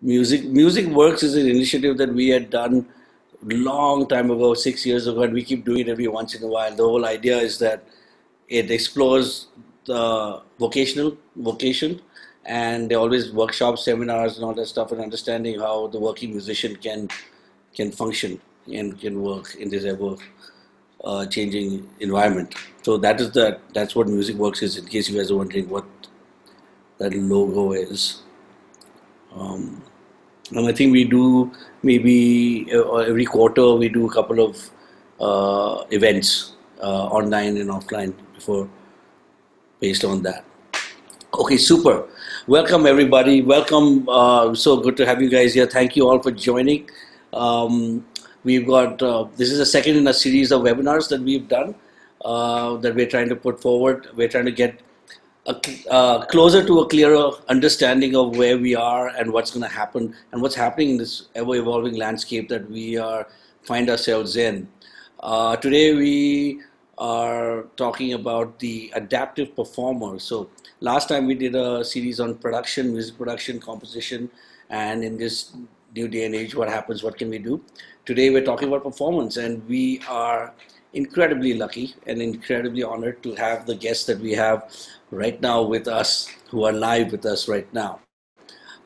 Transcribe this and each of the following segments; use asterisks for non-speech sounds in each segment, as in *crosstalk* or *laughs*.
music music works is an initiative that we had done long time ago six years ago and we keep doing it every once in a while. The whole idea is that it explores the vocational vocation and they always workshops seminars and all that stuff and understanding how the working musician can can function and can work in this ever uh, changing environment. So that is the that's what music works is in case you guys are wondering what that logo is um, and I think we do maybe uh, every quarter we do a couple of uh, events uh, online and offline before based on that. Okay, super. Welcome everybody. Welcome. Uh, so good to have you guys here. Thank you all for joining. Um, we've got uh, this is the second in a series of webinars that we've done uh, that we're trying to put forward. We're trying to get a, uh, closer to a clearer understanding of where we are and what's going to happen and what's happening in this ever evolving landscape that we are find ourselves in. Uh, today we are talking about the adaptive performer. So last time we did a series on production, music production, composition, and in this new day and age, what happens, what can we do? Today we're talking about performance, and we are incredibly lucky and incredibly honored to have the guests that we have right now with us, who are live with us right now.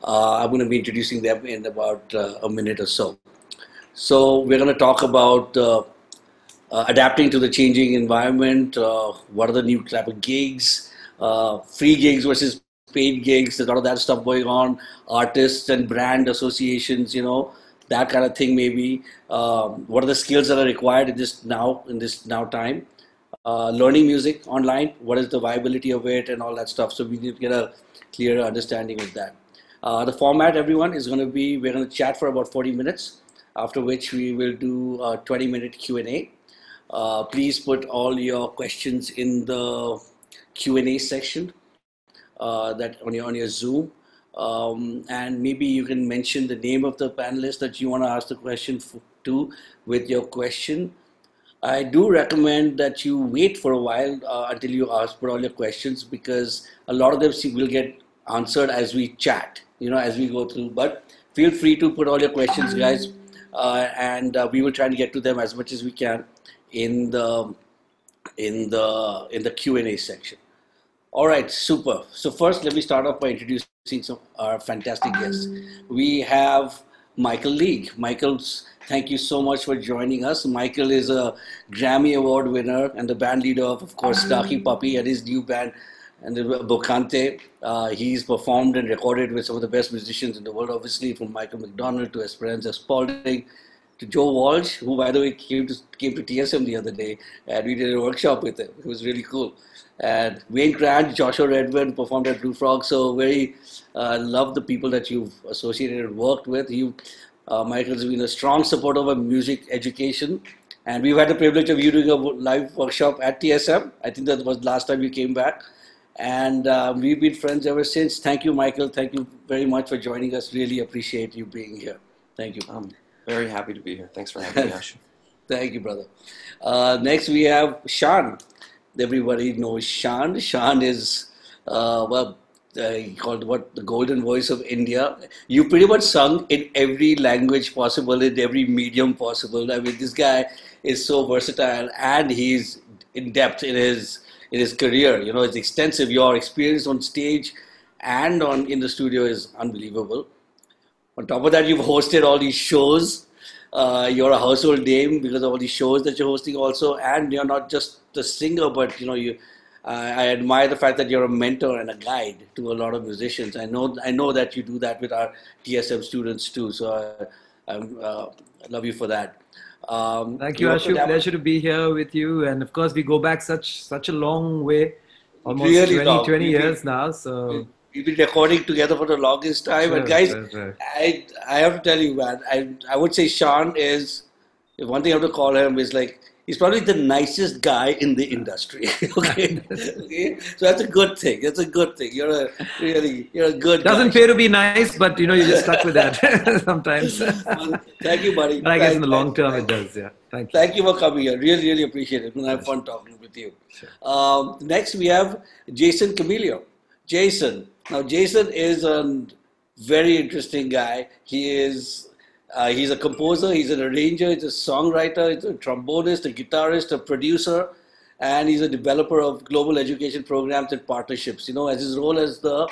Uh, I'm going to be introducing them in about uh, a minute or so. So we're going to talk about uh, uh adapting to the changing environment. Uh, what are the new type of gigs? Uh, free gigs versus paid gigs. There's a lot of that stuff going on. Artists and brand associations. You know that kind of thing. Maybe um, what are the skills that are required in this now in this now time? Uh, learning music online, what is the viability of it, and all that stuff. So we need to get a clearer understanding of that. Uh, the format, everyone, is going to be we're going to chat for about 40 minutes, after which we will do a 20 minute Q&A. Uh, please put all your questions in the Q&A section uh, that on your on your Zoom. Um, and maybe you can mention the name of the panelist that you want to ask the question to with your question I do recommend that you wait for a while uh, until you ask for all your questions because a lot of them will get answered as we chat, you know, as we go through. But feel free to put all your questions, guys, uh, and uh, we will try to get to them as much as we can in the in the in the Q and A section. All right, super. So first, let me start off by introducing some our fantastic guests. We have Michael League. Michael's Thank you so much for joining us. Michael is a Grammy Award winner and the band leader of, of course, Snarky Puppy and his new band, and Bokanté. Uh, he's performed and recorded with some of the best musicians in the world, obviously, from Michael McDonald to Esperanza Spalding to Joe Walsh, who, by the way, came to, came to TSM the other day, and we did a workshop with him. It was really cool. And Wayne Grant, Joshua Redman performed at Blue Frog, so very uh, love the people that you've associated and worked with. You uh, Michael's been a strong supporter of music education. And we've had the privilege of you doing a live workshop at TSM. I think that was last time you came back. And uh, we've been friends ever since. Thank you, Michael. Thank you very much for joining us. Really appreciate you being here. Thank you. I'm very happy to be here. Thanks for having me, *laughs* Ash. Thank you, brother. Uh, next, we have Shaan. Everybody knows Shaan. Shaan is, uh, well, uh, called what the golden voice of India. You pretty much sung in every language possible, in every medium possible. I mean, this guy is so versatile, and he's in depth in his in his career. You know, it's extensive. Your experience on stage and on in the studio is unbelievable. On top of that, you've hosted all these shows. Uh, you're a household name because of all these shows that you're hosting also, and you're not just the singer, but you know you I admire the fact that you're a mentor and a guide to a lot of musicians. I know I know that you do that with our TSM students too. So I, uh, I love you for that. Um, Thank you, Ashu. Pleasure to be here with you. And of course, we go back such such a long way, almost really 20, 20 years now. So we've been recording together for the longest time. Sure, and guys, sure, sure. I I have to tell you, man, I I would say Shaan is one thing I have to call him is like he's probably the nicest guy in the industry. *laughs* okay? *laughs* okay, so that's a good thing. That's a good thing. You're a really you're a good. Doesn't guy. pay to be nice, but you know you're just stuck with that *laughs* sometimes. well, thank you, buddy. But I guess in the long term it does. Yeah. Thank you. Thank you for coming here. Really, really appreciate it. And I have fun talking with you. Sure. Um, next, we have Jason Camilio. Jason. Now, Jason is a very interesting guy. He is uh, he's a composer, he's an arranger, he's a songwriter, he's a trombonist, a guitarist, a producer, and he's a developer of global education programs and partnerships. You know, as his role as the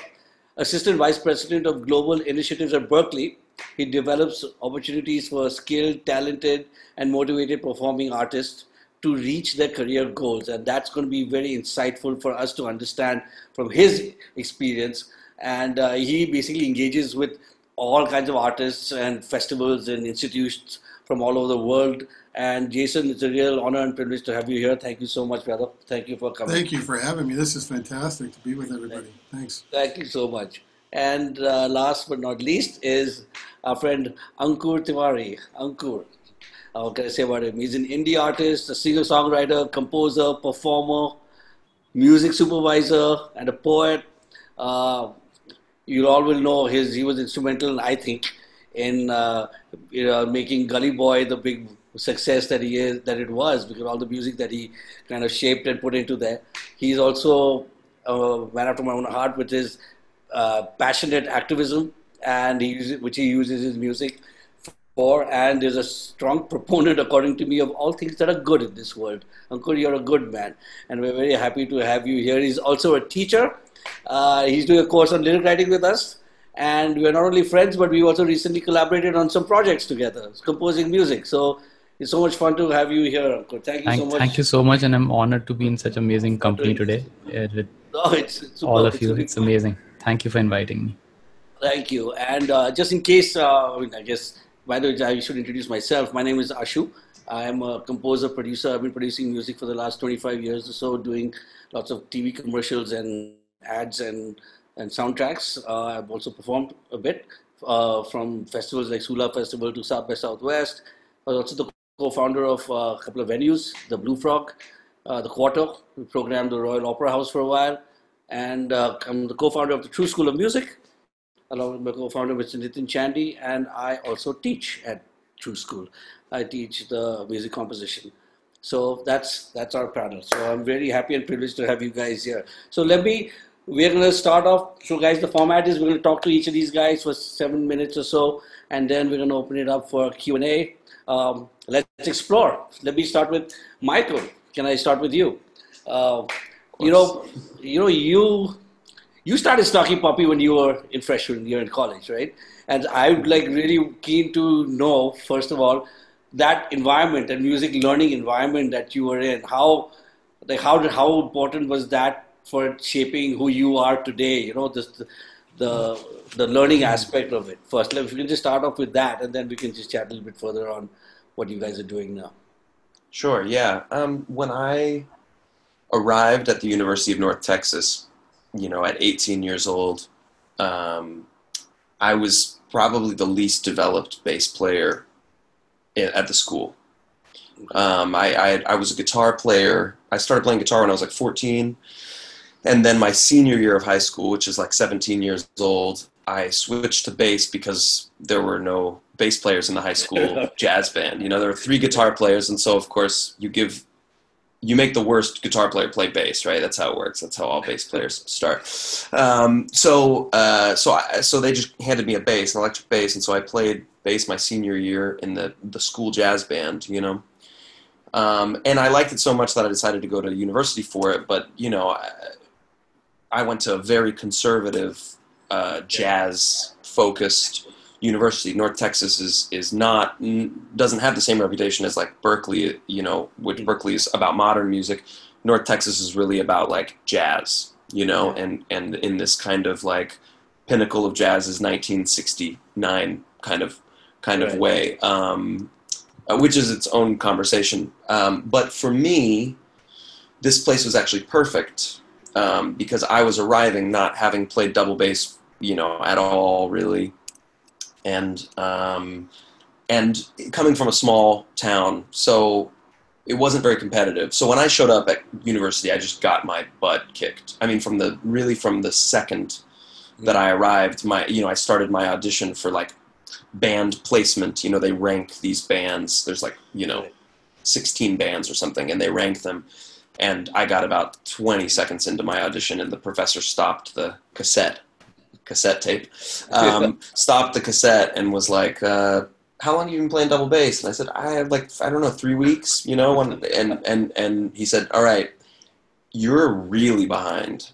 assistant vice president of global initiatives at Berklee, he develops opportunities for skilled, talented, and motivated performing artists to reach their career goals. And that's going to be very insightful for us to understand from his experience. And uh, he basically engages with all kinds of artists and festivals and institutions from all over the world. And Jason, it's a real honor and privilege to have you here. Thank you so much, brother. Thank you for coming. Thank you for having me. This is fantastic to be with everybody. Thanks. Thank you so much. And uh, last but not least is our friend Ankur Tewari. Ankur, uh, what can I say about him? He's an indie artist, a singer songwriter, composer, performer, music supervisor, and a poet. Uh, you all will know his he was instrumental, I think, in uh, you know, making Gully Boy the big success that he is that it was because all the music that he kind of shaped and put into there. He's also a man after my own heart with his uh, passionate activism and he uses, which he uses his music for and is a strong *laughs* proponent according to me of all things that are good in this world. Ankur, you're a good man and we're very happy to have you here. He's also a teacher uh, he's doing a course on lyric writing with us. And we're not only friends, but we also recently collaborated on some projects together, composing music. So it's so much fun to have you here, Ankur. Thank you thank, so much. Thank you so much, and I'm honored to be in such amazing company today uh, with *laughs* oh, it's, it's all of you. It's amazing. Thank you for inviting me. Thank you. And uh, just in case, uh, I, mean, I guess, by the way, I should introduce myself. My name is Ashu. I am a composer, producer. I've been producing music for the last 25 years or so, doing lots of TV commercials and ads and, and soundtracks. Uh, I've also performed a bit uh, from festivals like Sula Festival to South by Southwest. I was also the co-founder of uh, a couple of venues, the Blue Frog, uh, the Quarter. We programmed the Royal Opera House for a while. And uh, I'm the co-founder of the True School of Music, along with my co-founder, Mr. Nitin Chandy. And I also teach at True School. I teach the music composition. So that's that's our panel. So I'm very happy and privileged to have you guys here. So let me we're going to start off. So, guys, the format is we're going to talk to each of these guys for seven minutes or so, and then we're going to open it up for Q and A. Um, let's explore. Let me start with Michael. Can I start with you? Uh, you know, you know, you you started Snarky Puppy when you were in freshman year in college, right? And I'm like really keen to know, first of all, that environment and music learning environment that you were in. How, like, how how important was that for shaping who you are today? You know, the the the learning aspect of it. First, if we can just start off with that, and then we can just chat a little bit further on what you guys are doing now. Sure. Yeah. Um, when I arrived at the University of North Texas, you know, at 18 years old, um, I was probably the least developed bass player at the school. Um, I, I, I was a guitar player. I started playing guitar when I was like 14, and then my senior year of high school, which is like 17 years old, I switched to bass because there were no bass players in the high school *laughs* jazz band. You know, there were three guitar players, and so of course you give you make the worst guitar player play bass, right? That's how it works. That's how all bass players start. Um, so, uh, so, I, so they just handed me a bass, an electric bass, and so I played bass my senior year in the the school jazz band. You know, um, and I liked it so much that I decided to go to university for it. But you know, I, I went to a very conservative, uh, jazz focused university. North Texas is is not doesn't have the same reputation as like Berklee. you know, which. Berklee is about modern music. North Texas is really about like jazz, you know, and and in this kind of like pinnacle of jazz is 1969 kind of kind right. of way, um, uh, which is its own conversation. Um, but for me, this place was actually perfect um, because I was arriving not having played double bass, you know, at all really and um, and coming from a small town, so it wasn't very competitive. So when I showed up at university, I just got my butt kicked. I mean, from the really from the second that I arrived, my you know I started my audition for like band placement. You know, they rank these bands. There's like you know, 16 bands or something, and they rank them. And I got about 20 seconds into my audition, and the professor stopped the cassette cassette tape, *laughs* um, stopped the cassette and was like, uh, "How long have you been playing double bass?" And I said, "I have like I don't know, three weeks, you know." And and and and he said, "All right, you're really behind."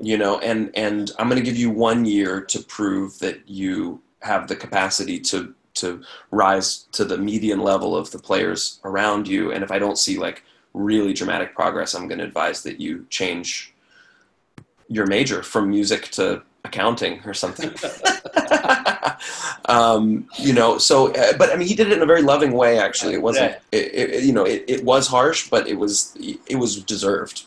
you know and and i'm going to give you one year to prove that you have the capacity to to rise to the median level of the players around you and if i don't see like really dramatic progress i'm going to advise that you change your major from music to accounting or something. Um, you know so uh, but i mean he did it in a very loving way actually. It wasn't it, it, you know it, it was harsh but it was it was deserved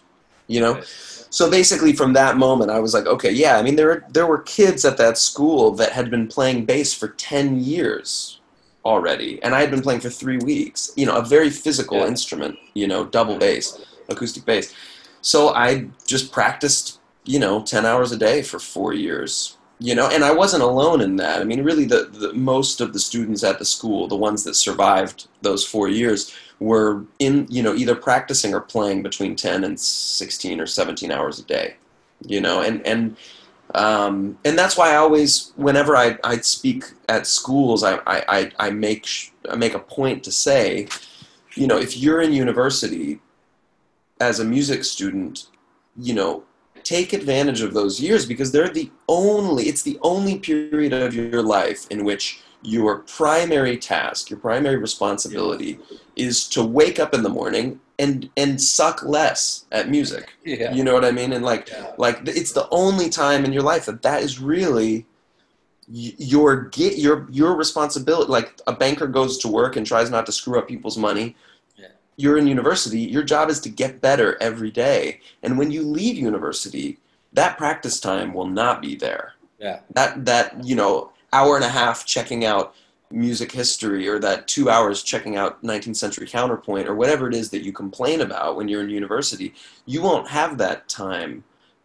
you know? So basically from that moment i was like okay yeah i mean there there were kids at that school that had been playing bass for 10 years already and i had been playing for three weeks you know a very physical yeah. instrument you know double bass acoustic bass. So i just practiced you know 10 hours a day for four years you know and i wasn't alone in that. I mean really the, the most of the students at the school the ones that survived those four years were in you know either practicing or playing between 10 and 16 or 17 hours a day you know and and um, and that's why I always whenever I, I speak at schools I, I, I make I make a point to say you know if you're in university as a music student you know take advantage of those years because they're the only it's the only period of your life in which your primary task, your primary responsibility is to wake up in the morning and and suck less at music. *laughs* Yeah. You know what I mean? And like yeah. like it's the only time in your life that that is really your get your your responsibility like a banker goes to work and tries not to screw up people's money. You're in university your job is to get better every day. And when you leave university that practice time will not be there. Yeah. That that you know hour and a half checking out music history or that two hours checking out 19th century counterpoint or whatever it is that you complain about when you're in university you won't have that time.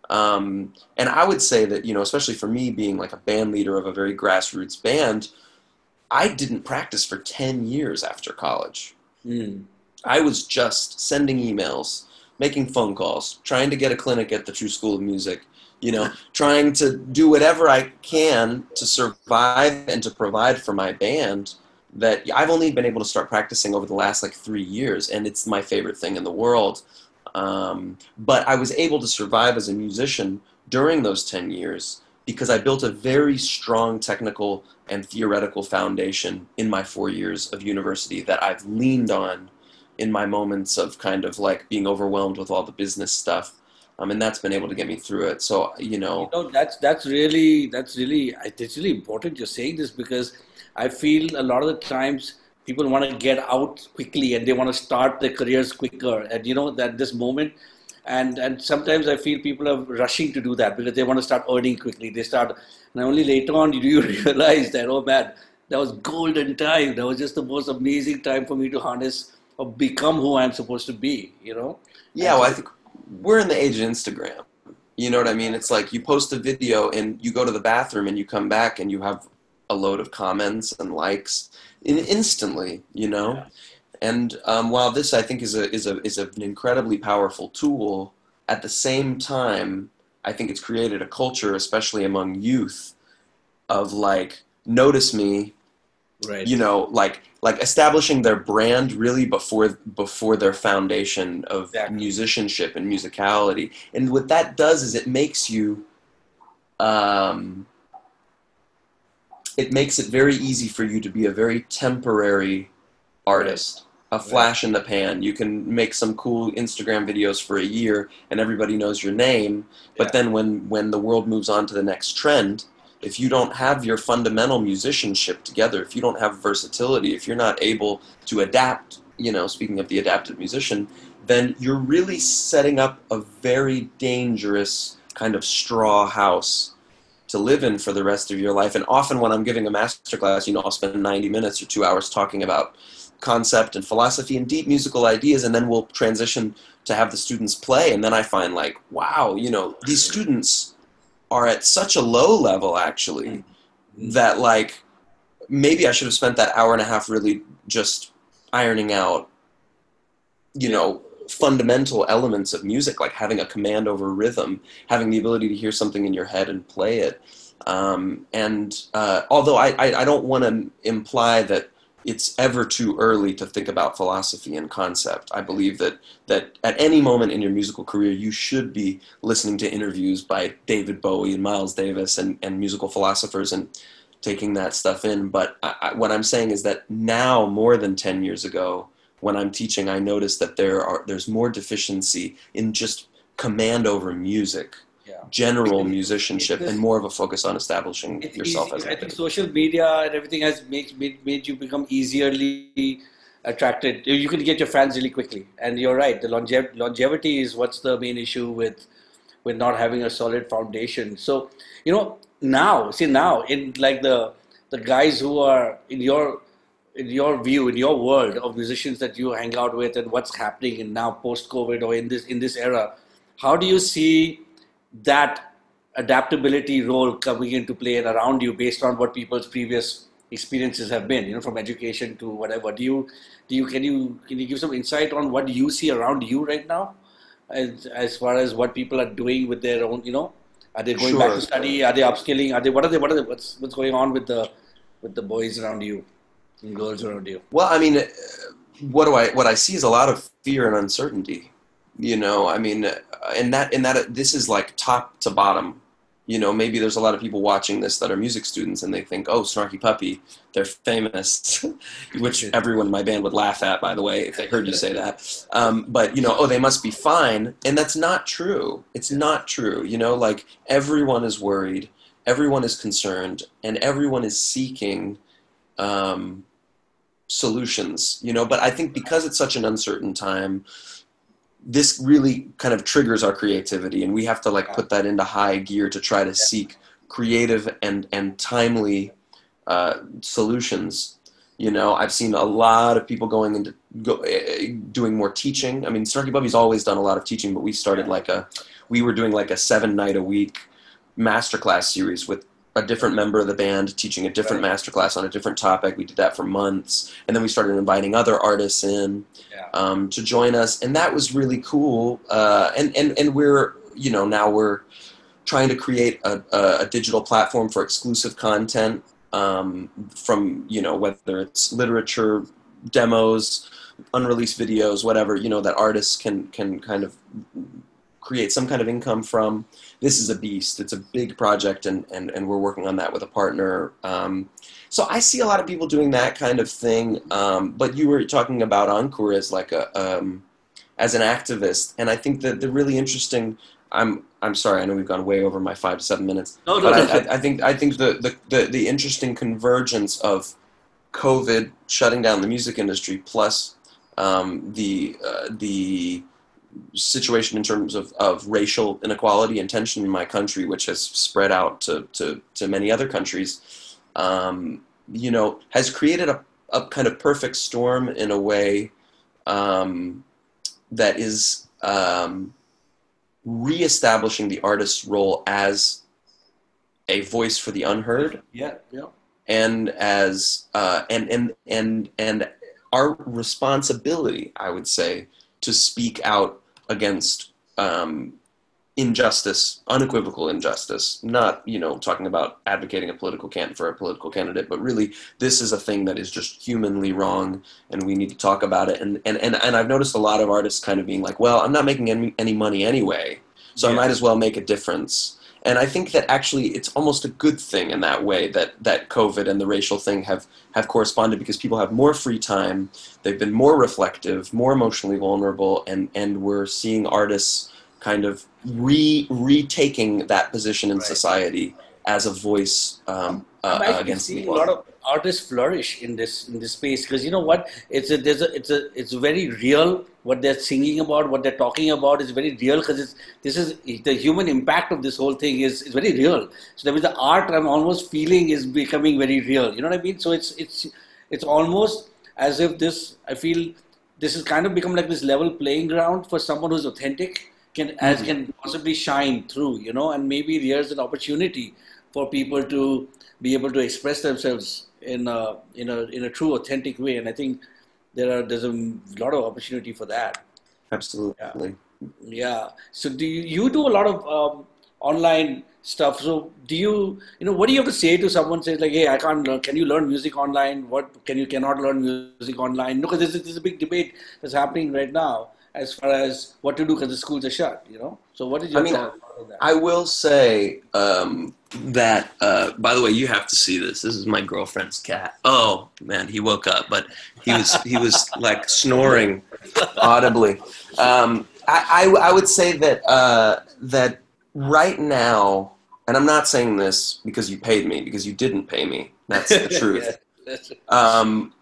Um, and i would say that you know especially for me being like a band leader of a very grassroots band i didn't practice for 10 years after college. Mm. I was just sending emails making phone calls trying to get a clinic at the true school of music you know, *laughs* trying to do whatever I can to survive and to provide for my band that I've only been able to start practicing over the last like three years, and it's my favorite thing in the world. Um, but I was able to survive as a musician during those 10 years because I built a very strong technical and theoretical foundation in my four years of university that I've leaned on in my moments of kind of like being overwhelmed with all the business stuff um, and that's been able to get me through it. So you know, you know that's that's really that's really it's really important you're saying this because I feel a lot of the times people want to get out quickly and they want to start their careers quicker, and you know that this moment. And, and sometimes I feel people are rushing to do that because they want to start earning quickly. They start, and only later on do you *laughs* realize that, oh man, that was golden time. That was just the most amazing time for me to harness become who I'm supposed to be, you know? Yeah, well, I think we're in the age of Instagram. You know what I mean? It's like you post a video and you go to the bathroom and you come back and you have a load of comments and likes in instantly. You know, yeah. and um, while this I think is a is a is an incredibly powerful tool, at the same time I think it's created a culture, especially among youth, of like notice me, right. you know, like like establishing their brand really before before their foundation of exactly. musicianship and musicality. And what that does is it makes you um, it makes it very easy for you to be a very temporary artist. A flash in the pan. You can make some cool Instagram videos for a year and everybody knows your name. But yeah. then when, when the world moves on to the next trend, if you don't have your fundamental musicianship together, if you don't have versatility, if you're not able to adapt, you know, speaking of the adaptive musician, then you're really setting up a very dangerous kind of straw house to live in for the rest of your life. And often when I'm giving a master class, you know, I'll spend 90 minutes or two hours talking about concept and philosophy and deep musical ideas, and then we'll transition to have the students play. And then I find like, wow, you know, these students are at such a low level actually mm-hmm. that like maybe I should have spent that hour and a half really just ironing out you know fundamental elements of music like having a command over rhythm having the ability to hear something in your head and play it Um, and uh, although I, I, I don't want to imply that it's ever too early to think about philosophy and concept. I believe that that at any moment in your musical career, you should be listening to interviews by David Bowie and Miles Davis and, and musical philosophers and taking that stuff in. But I, what I'm saying is that now, more than 10 years ago, when I'm teaching, I notice that there are there's more deficiency in just command over music yeah. general musicianship and more of a focus on establishing yourself easy. as I think social media and everything has made, made, made you become easily attracted. You can get your fans really quickly. And you're right, the longev- longevity is what's the main issue with with not having a solid foundation. So, you know, now, see now, in like the the guys who are in your in your view, in your world of musicians that you hang out with and what's happening in now post COVID or in this in this era, how do you see that adaptability role coming into play and around you based on what people's previous experiences have been you know from education to whatever. Do you do you can you can you give some insight on what you see around you right now? As, as far as what people are doing with their own you know are they going sure. back to study? Are they upskilling? Are they what are they what are they what's what's going on with the with the boys around you and girls around you? Well i mean what do i what i see is a lot of fear and uncertainty you know i mean and that and that this is like top to bottom. You know maybe there's a lot of people watching this that are music students and they think oh snarky puppy they're famous *laughs* which everyone in my band would laugh at by the way if they heard you say that. Um, but you know oh they must be fine. And that's not true. It's not true. You know like everyone is worried. Everyone is concerned. And everyone is seeking um, solutions you know. But i think because it's such an uncertain time this really kind of triggers our creativity and we have to like put that into high gear to try to seek creative and and timely uh, solutions. You know i've seen a lot of people going into go, uh, doing more teaching. I mean snarky puppy's always done a lot of teaching but we started like a we were doing like a seven night a week masterclass series with a different member of the band teaching a different right. masterclass on a different topic. We did that for months, and then we started inviting other artists in yeah. um, to join us, and that was really cool. Uh, and and and we're you know now we're trying to create a, a digital platform for exclusive content um, from you know whether it's literature demos unreleased videos whatever you know that artists can can kind of create some kind of income from. This is a beast. It's a big project, and, and, and we're working on that with a partner. Um, so I see a lot of people doing that kind of thing. Um, but you were talking about Ankur as like a um, as an activist, and I think that the really interesting. I'm I'm sorry. I know we've gone way over my five to seven minutes. No, no, but no, I, I, think I think the, the, the, the interesting convergence of COVID shutting down the music industry plus um, the uh, the situation in terms of, of racial inequality and tension in my country, which has spread out to, to, to many other countries, um, you know, has created a, a kind of perfect storm in a way um, that is um, reestablishing the artist's role as a voice for the unheard. Yeah, yeah. And as uh, and and and and our responsibility, I would say, to speak out against um, injustice, unequivocal injustice. Not you know talking about advocating a political can for a political candidate, but really this is a thing that is just humanly wrong, and we need to talk about it. And and and, and I've noticed a lot of artists kind of being like, well, I'm not making any, any money anyway, so yeah. I might as well make a difference. And I think that actually it's almost a good thing in that way that, that COVID and the racial thing have, have corresponded because people have more free time, they've been more reflective, more emotionally vulnerable, and, and we're seeing artists kind of re retaking that position in right. society as a voice um, uh, against a lot of artists flourish in this in this space because you know what it's a there's a it's a it's very real what they're singing about what they're talking about is very real because it's this is the human impact of this whole thing is is very real. So that means the art i'm almost feeling is becoming very real you know what i mean? So it's it's it's almost as if this i feel this has kind of become like this level playing ground for someone who's authentic can mm-hmm. as can possibly shine through you know and maybe there's an opportunity for people to be able to express themselves in a in a in a true authentic way. And i think there are there's a lot of opportunity for that absolutely yeah, yeah. so do you, you do a lot of um, online stuff. So do you, you know, what do you have to say to someone says like, hey, I can't learn, can you learn music online? What can you cannot learn music online? No, because this, this is a big debate that's happening right now as far as what to do because the schools are shut, you know? So what is your I mean, I will say um, that, uh, by the way, you have to see this. This is my girlfriend's cat. Oh man, he woke up, but he was, he was *laughs* like snoring audibly. Um, I, I, I, would say that, uh, that right now, and I'm not saying this because you paid me, because you didn't pay me. That's the *laughs* truth. *laughs* um,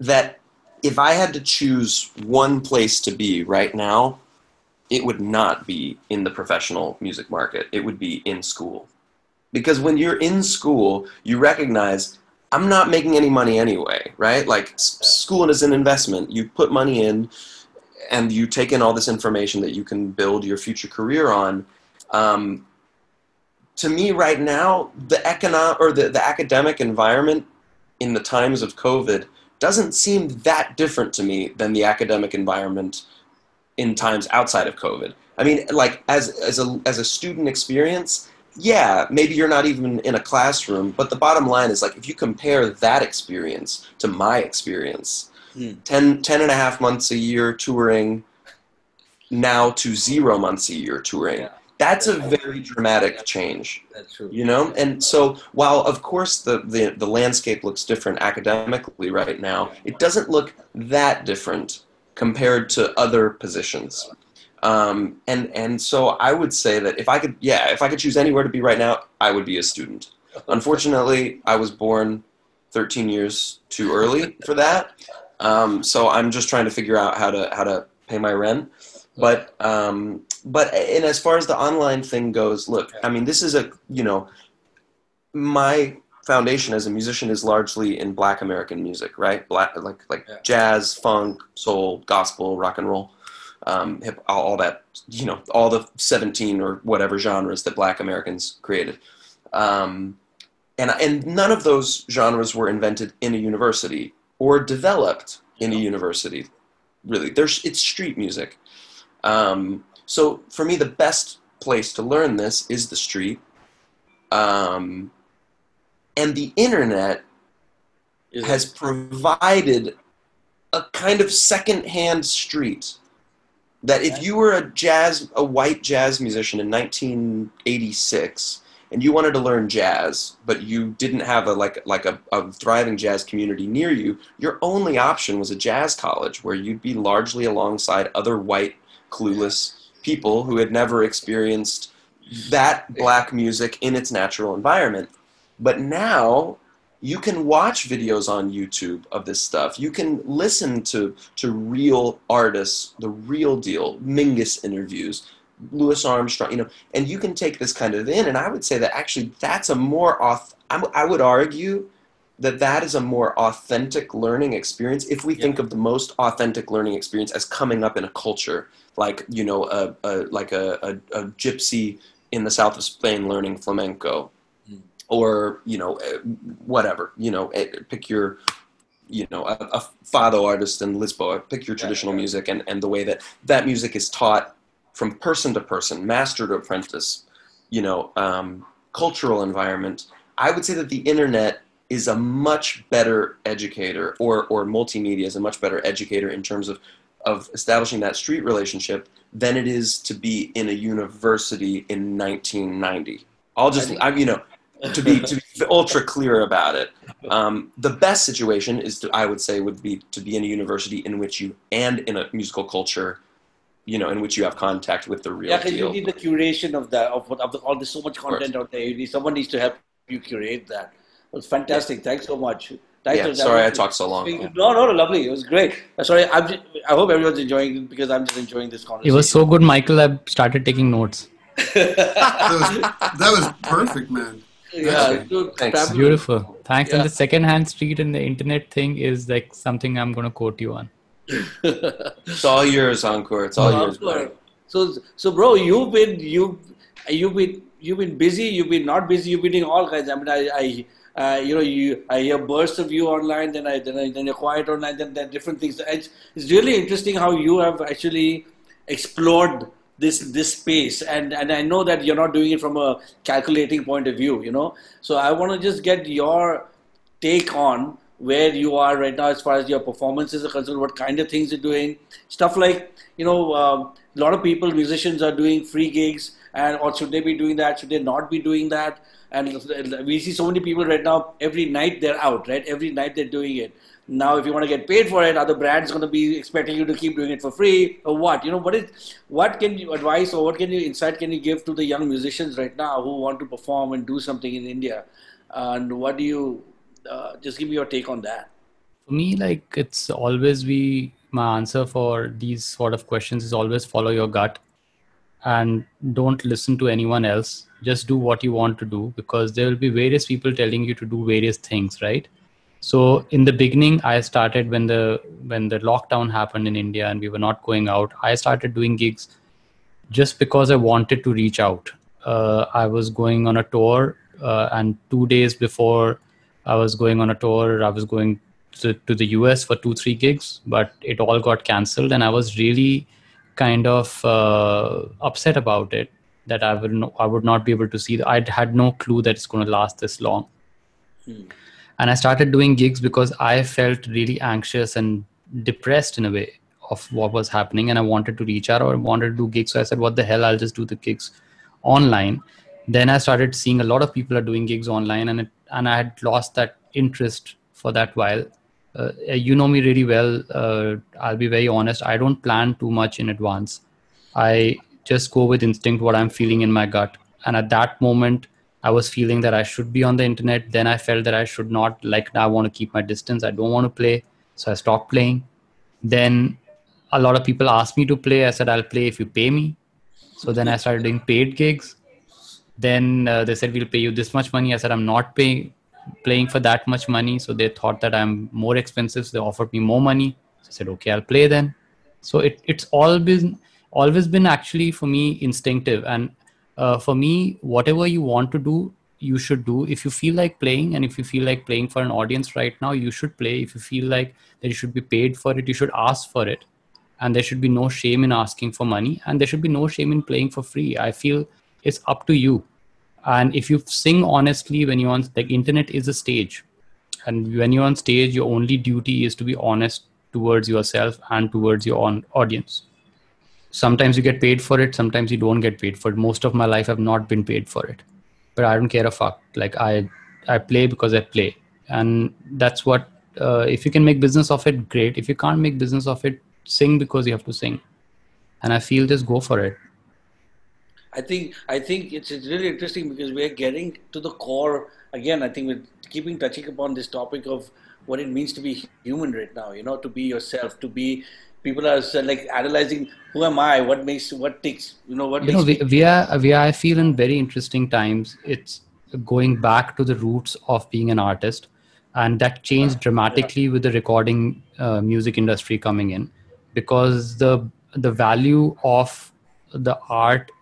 that if I had to choose one place to be right now, it would not be in the professional music market. It would be in school. Because when you're in school, you recognize I'm not making any money anyway, right? Like school is an investment. You put money in and you take in all this information that you can build your future career on. Um, to me right now, the economic or the, the academic environment in the times of COVID doesn't seem that different to me than the academic environment in times outside of COVID. I mean, like as as a as a student experience, yeah, maybe you're not even in a classroom, but the bottom line is like if you compare that experience to my experience, mm. 10, 10 and a half months a year touring now to zero months a year touring. Yeah that's a very dramatic change. That's true. You know, and so while of course the, the, the landscape looks different academically right now, it doesn't look that different compared to other positions. Um, and and so I would say that if I could, yeah, if I could choose anywhere to be right now, I would be a student. Unfortunately, I was born 13 years too early for that. Um, so I'm just trying to figure out how to how to pay my rent. But um, but and as far as the online thing goes, look, I mean, this is a you know, my foundation as a musician is largely in Black American music, right? Black like like yeah. jazz, funk, soul, gospel, rock and roll, um, hip, all, all, that you know, all the seventeen or whatever genres that Black Americans created. Um, and and none of those genres were invented in a university or developed in a university. Really, there's it's street music. Um, so for me, the best place to learn this is the street. Um, and the internet is has it? provided a kind of second-hand street that if you were a jazz, a white jazz musician in 1986, and you wanted to learn jazz, but you didn't have a like like a, a, thriving jazz community near you, your only option was a jazz college where you'd be largely alongside other white clueless people who had never experienced that black music in its natural environment. But now you can watch videos on YouTube of this stuff. You can listen to, to real artists, the real deal, Mingus interviews, Louis Armstrong, you know, and you can take this kind of in. And I would say that actually that's a more off. I would argue that that is a more authentic learning experience if we yeah. think of the most authentic learning experience as coming up in a culture like you know a, a like a, a, a, gypsy in the south of Spain learning flamenco. Or you know eh, whatever you know eh, pick your you know a, a fado artist in Lisboa, pick your traditional yeah, yeah. music and and the way that that music is taught from person to person, master to apprentice, you know, um, cultural environment. I would say that the internet is a much better educator, or or multimedia is a much better educator in terms of of establishing that street relationship than it is to be in a university in 1990. I'll just, I am you know, to be to be ultra clear about it. Um, the best situation is, to, I would say, would be to be in a university in which you and in a musical culture, you know, in which you have contact with the real yeah, deal. you need the curation of that of, of the, all there's so much content out there. You need, someone needs to help you curate that. It was fantastic. Yeah. Thanks so much yeah, sorry I talked so long. No, no, no, lovely. It was great. Uh, sorry, I'm just, I hope everyone's enjoying it because I'm just enjoying this conversation. It was so good, Michael. I started taking notes. *laughs* that, was, that was perfect, man. Yeah, good. Thanks. Beautiful. Thanks. Yeah. And the second-hand street and the internet thing is like something I'm going to quote you on. *laughs* it's all yours, Ankur. It's all oh, yours. Bro. So, so, bro, you've been you, you've been you've been busy. You've been not busy. You've been doing all kinds. I mean, I, I uh, you know, you I hear bursts of you online, then I then I, then you're quiet online, then there are different things. It's, it's really interesting how you have actually explored this this space. And and i know that you're not doing it from a calculating point of view you know? So i want to just get your take on where you are right now as far as your performances are concerned what kind of things you're doing. Stuff like you know um, a lot of people musicians are doing free gigs and or should they be doing that? Should they not be doing that? And we see so many people right now every night they're out right? Every night they're doing it now, if you want to get paid for it, are the brands going to be expecting you to keep doing it for free or what? You know, what is what can you advise or what can you insight can you give to the young musicians right now who want to perform and do something in India? And what do you uh, just give me your take on that? For me, like it's always be my answer for these sort of questions is always follow your gut and don't listen to anyone else. Just do what you want to do because there will be various people telling you to do various things, right? So in the beginning i started when the when the lockdown happened in india and we were not going out i started doing gigs just because i wanted to reach out. Uh, i was going on a tour uh, and two days before i was going on a tour i was going to, to the us for two three gigs but it all got cancelled and i was really kind of uh, upset about it that i would no, i would not be able to see i had no clue that it's going to last this long. Hmm and i started doing gigs because i felt really anxious and depressed in a way of what was happening. And i wanted to reach out or wanted to do gigs. So i said what the hell? I'll just do the gigs online. Then i started seeing a lot of people are doing gigs online. And it, and i had lost that interest for that while. Uh, you know me really well. Uh, i'll be very honest. I don't plan too much in advance. I just go with instinct what i'm feeling in my gut. And at that moment I was feeling that I should be on the internet. Then I felt that I should not. Like I want to keep my distance. I don't want to play, so I stopped playing. Then a lot of people asked me to play. I said I'll play if you pay me. So then I started doing paid gigs. Then uh, they said we'll pay you this much money. I said I'm not paying playing for that much money. So they thought that I'm more expensive. So they offered me more money. So I said okay, I'll play then. So it it's all been always been actually for me instinctive and uh, for me whatever you want to do you should do. If you feel like playing and if you feel like playing for an audience right now you should play. If you feel like that you should be paid for it you should ask for it. And there should be no shame in asking for money and there should be no shame in playing for free. I feel it's up to you. And if you sing honestly when you're on the internet is a stage. And when you're on stage your only duty is to be honest towards yourself and towards your own audience sometimes you get paid for it sometimes you don't get paid for it. Most of my life i've not been paid for it. But i don't care a fuck. Like i i play because i play. And that's what uh, if you can make business of it great. If you can't make business of it sing because you have to sing. And i feel just go for it. I think i think it's, it's really interesting because we're getting to the core again i think we're keeping touching upon this topic of what it means to be human right now you know to be yourself to be people are like analyzing who am I, what makes, what takes, you know, what you know, we, we are, we are, I feel in very interesting times. It's going back to the roots of being an artist. And that changed dramatically yeah. with the recording uh, music industry coming in because the, the value of the art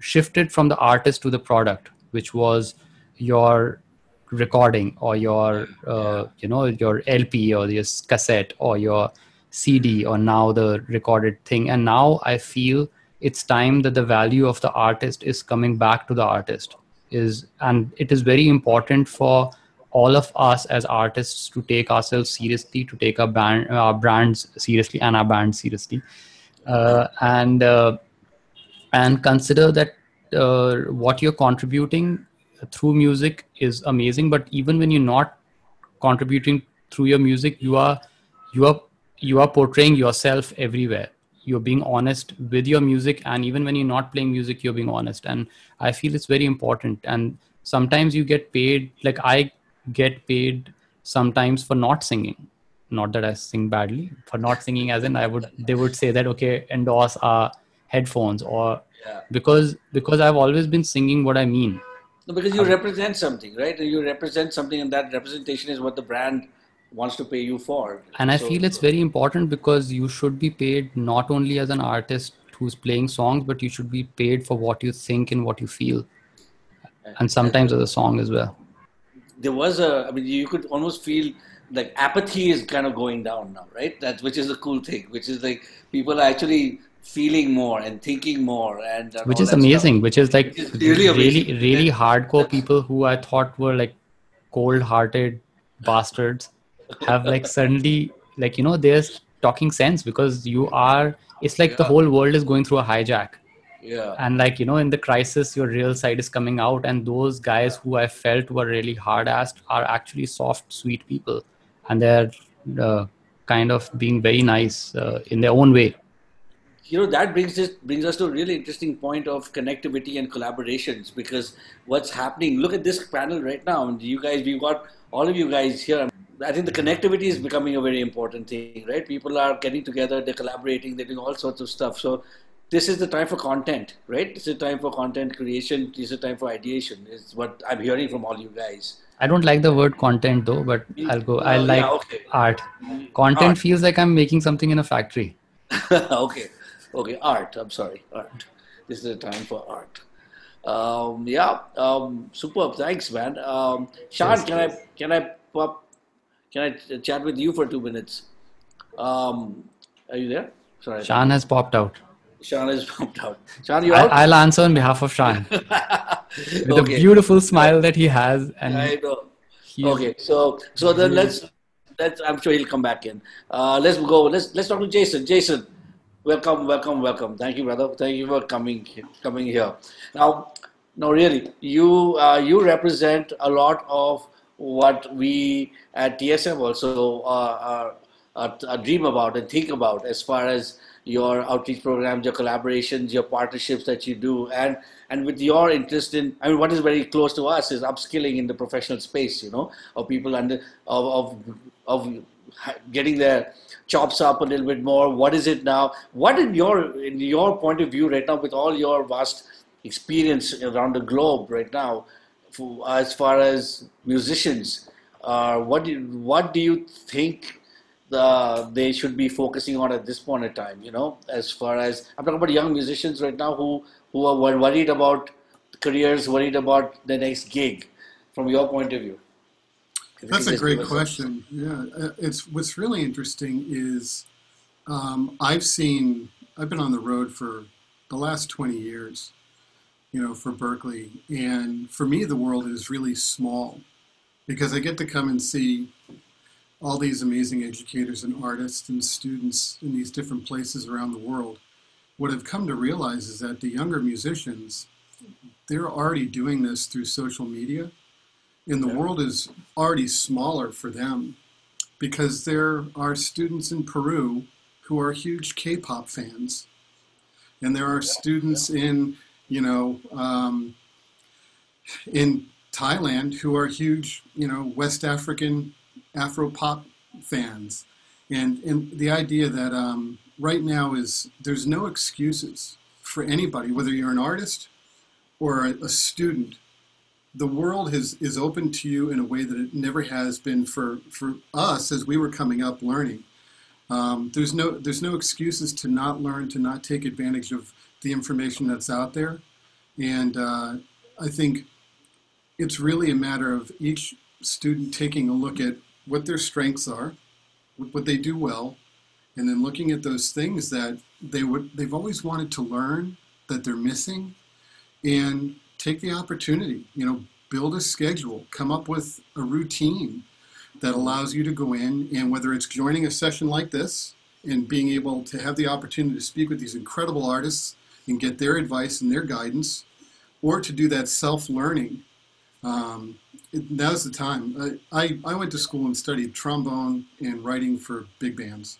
shifted from the artist to the product, which was your recording or your, uh, you know, your LP or your cassette or your CD or now the recorded thing. And now I feel it's time that the value of the artist is coming back to the artist. Is and it is very important for all of us as artists to take ourselves seriously, to take our band, our brands seriously, and our band seriously, uh, and uh, and consider that uh, what you're contributing through music is amazing. But even when you're not contributing through your music, you are you are you are portraying yourself everywhere. You're being honest with your music and even when you're not playing music you're being honest. And i feel it's very important. And sometimes you get paid like i get paid sometimes for not singing. Not that i sing badly for not singing as in i would they would say that okay endorse our headphones or yeah. because because i've always been singing what i mean. No, because you um, represent something right? You represent something and that representation is what the brand wants to pay you for. And I so, feel it's very important because you should be paid not only as an artist who's playing songs, but you should be paid for what you think and what you feel. And sometimes as a song as well. There was a, I mean, you could almost feel like apathy is kind of going down now, right? That's which is a cool thing, which is like people are actually feeling more and thinking more and, and which is amazing stuff. which is like really really, really hardcore people who i thought were like cold-hearted bastards have like suddenly like you know there's talking sense because you are it's like yeah. the whole world is going through a hijack. Yeah. And like you know in the crisis your real side is coming out and those guys who i felt were really hard-assed are actually soft sweet people. And they're uh, kind of being very nice uh, in their own way. You know that brings us brings us to a really interesting point of connectivity and collaborations because what's happening look at this panel right now and you guys we've got all of you guys here i think the connectivity is becoming a very important thing right people are getting together they're collaborating they're doing all sorts of stuff so this is the time for content right this is the time for content creation this is the time for ideation is what i'm hearing from all you guys I don't like the word content though, but I'll go. I like yeah, okay. art. Content art. feels like I'm making something in a factory. *laughs* okay. Okay, art. I'm sorry, art. This is the time for art. Um, yeah, um, superb. Thanks, man. Um, Shaan, can I can I pop? Can I chat with you for two minutes? Um, are you there? Sorry. Shaan has popped out. Shaan has *laughs* popped out. Shaan, you out? I'll answer on behalf of Shaan. *laughs* with okay. a beautiful smile that he has, and I know. Okay, so so then let's let's. I'm sure he'll come back in. Uh, let's go. Let's let's talk to Jason. Jason. Welcome, welcome, welcome. Thank you, brother. Thank you for coming coming here. Now, now, really, you uh, you represent a lot of what we at TSM also uh, uh, dream about and think about as far as your outreach programs, your collaborations, your partnerships that you do, and and with your interest in, I mean, what is very close to us is upskilling in the professional space, you know, of people under of of, of getting their chops up a little bit more? What is it now? What in your in your point of view right now, with all your vast experience around the globe right now, for, as far as musicians, uh, what do you, what do you think the, they should be focusing on at this point in time? You know, as far as I'm talking about young musicians right now who who are worried about careers, worried about the next gig. From your point of view. That's a great question. Yeah, uh, it's what's really interesting is um, I've seen I've been on the road for the last 20 years, you know, for Berklee. and for me the world is really small because I get to come and see all these amazing educators and artists and students in these different places around the world. What I've come to realize is that the younger musicians, they're already doing this through social media and the world is already smaller for them because there are students in Peru who are huge K-pop fans, and there are students in you know um, in Thailand who are huge you know West African Afro pop fans, and and the idea that um, right now is there's no excuses for anybody whether you're an artist or a, a student the world has, is open to you in a way that it never has been for, for us as we were coming up learning. Um, there's no there's no excuses to not learn, to not take advantage of the information that's out there, and uh, I think it's really a matter of each student taking a look at what their strengths are, what they do well, and then looking at those things that they would they've always wanted to learn that they're missing, and take the opportunity. You know, build a schedule, come up with a routine that allows you to go in and whether it's joining a session like this and being able to have the opportunity to speak with these incredible artists and get their advice and their guidance, or to do that self-learning. Um, now's the time. I, I went to school and studied trombone and writing for big bands,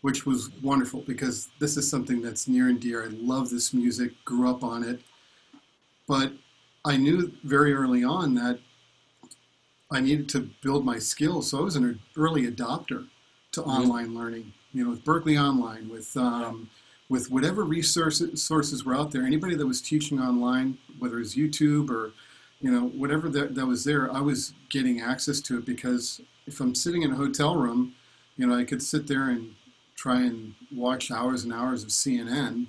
which was wonderful because this is something that's near and dear. I love this music, grew up on it, but I knew very early on that I needed to build my skills. So I was an early adopter to mm-hmm. online learning. You know, with Berklee Online, with um, with whatever resources sources were out there. Anybody that was teaching online, whether it was YouTube or you know whatever that, that was there, I was getting access to it because if I'm sitting in a hotel room, you know, I could sit there and try and watch hours and hours of CNN,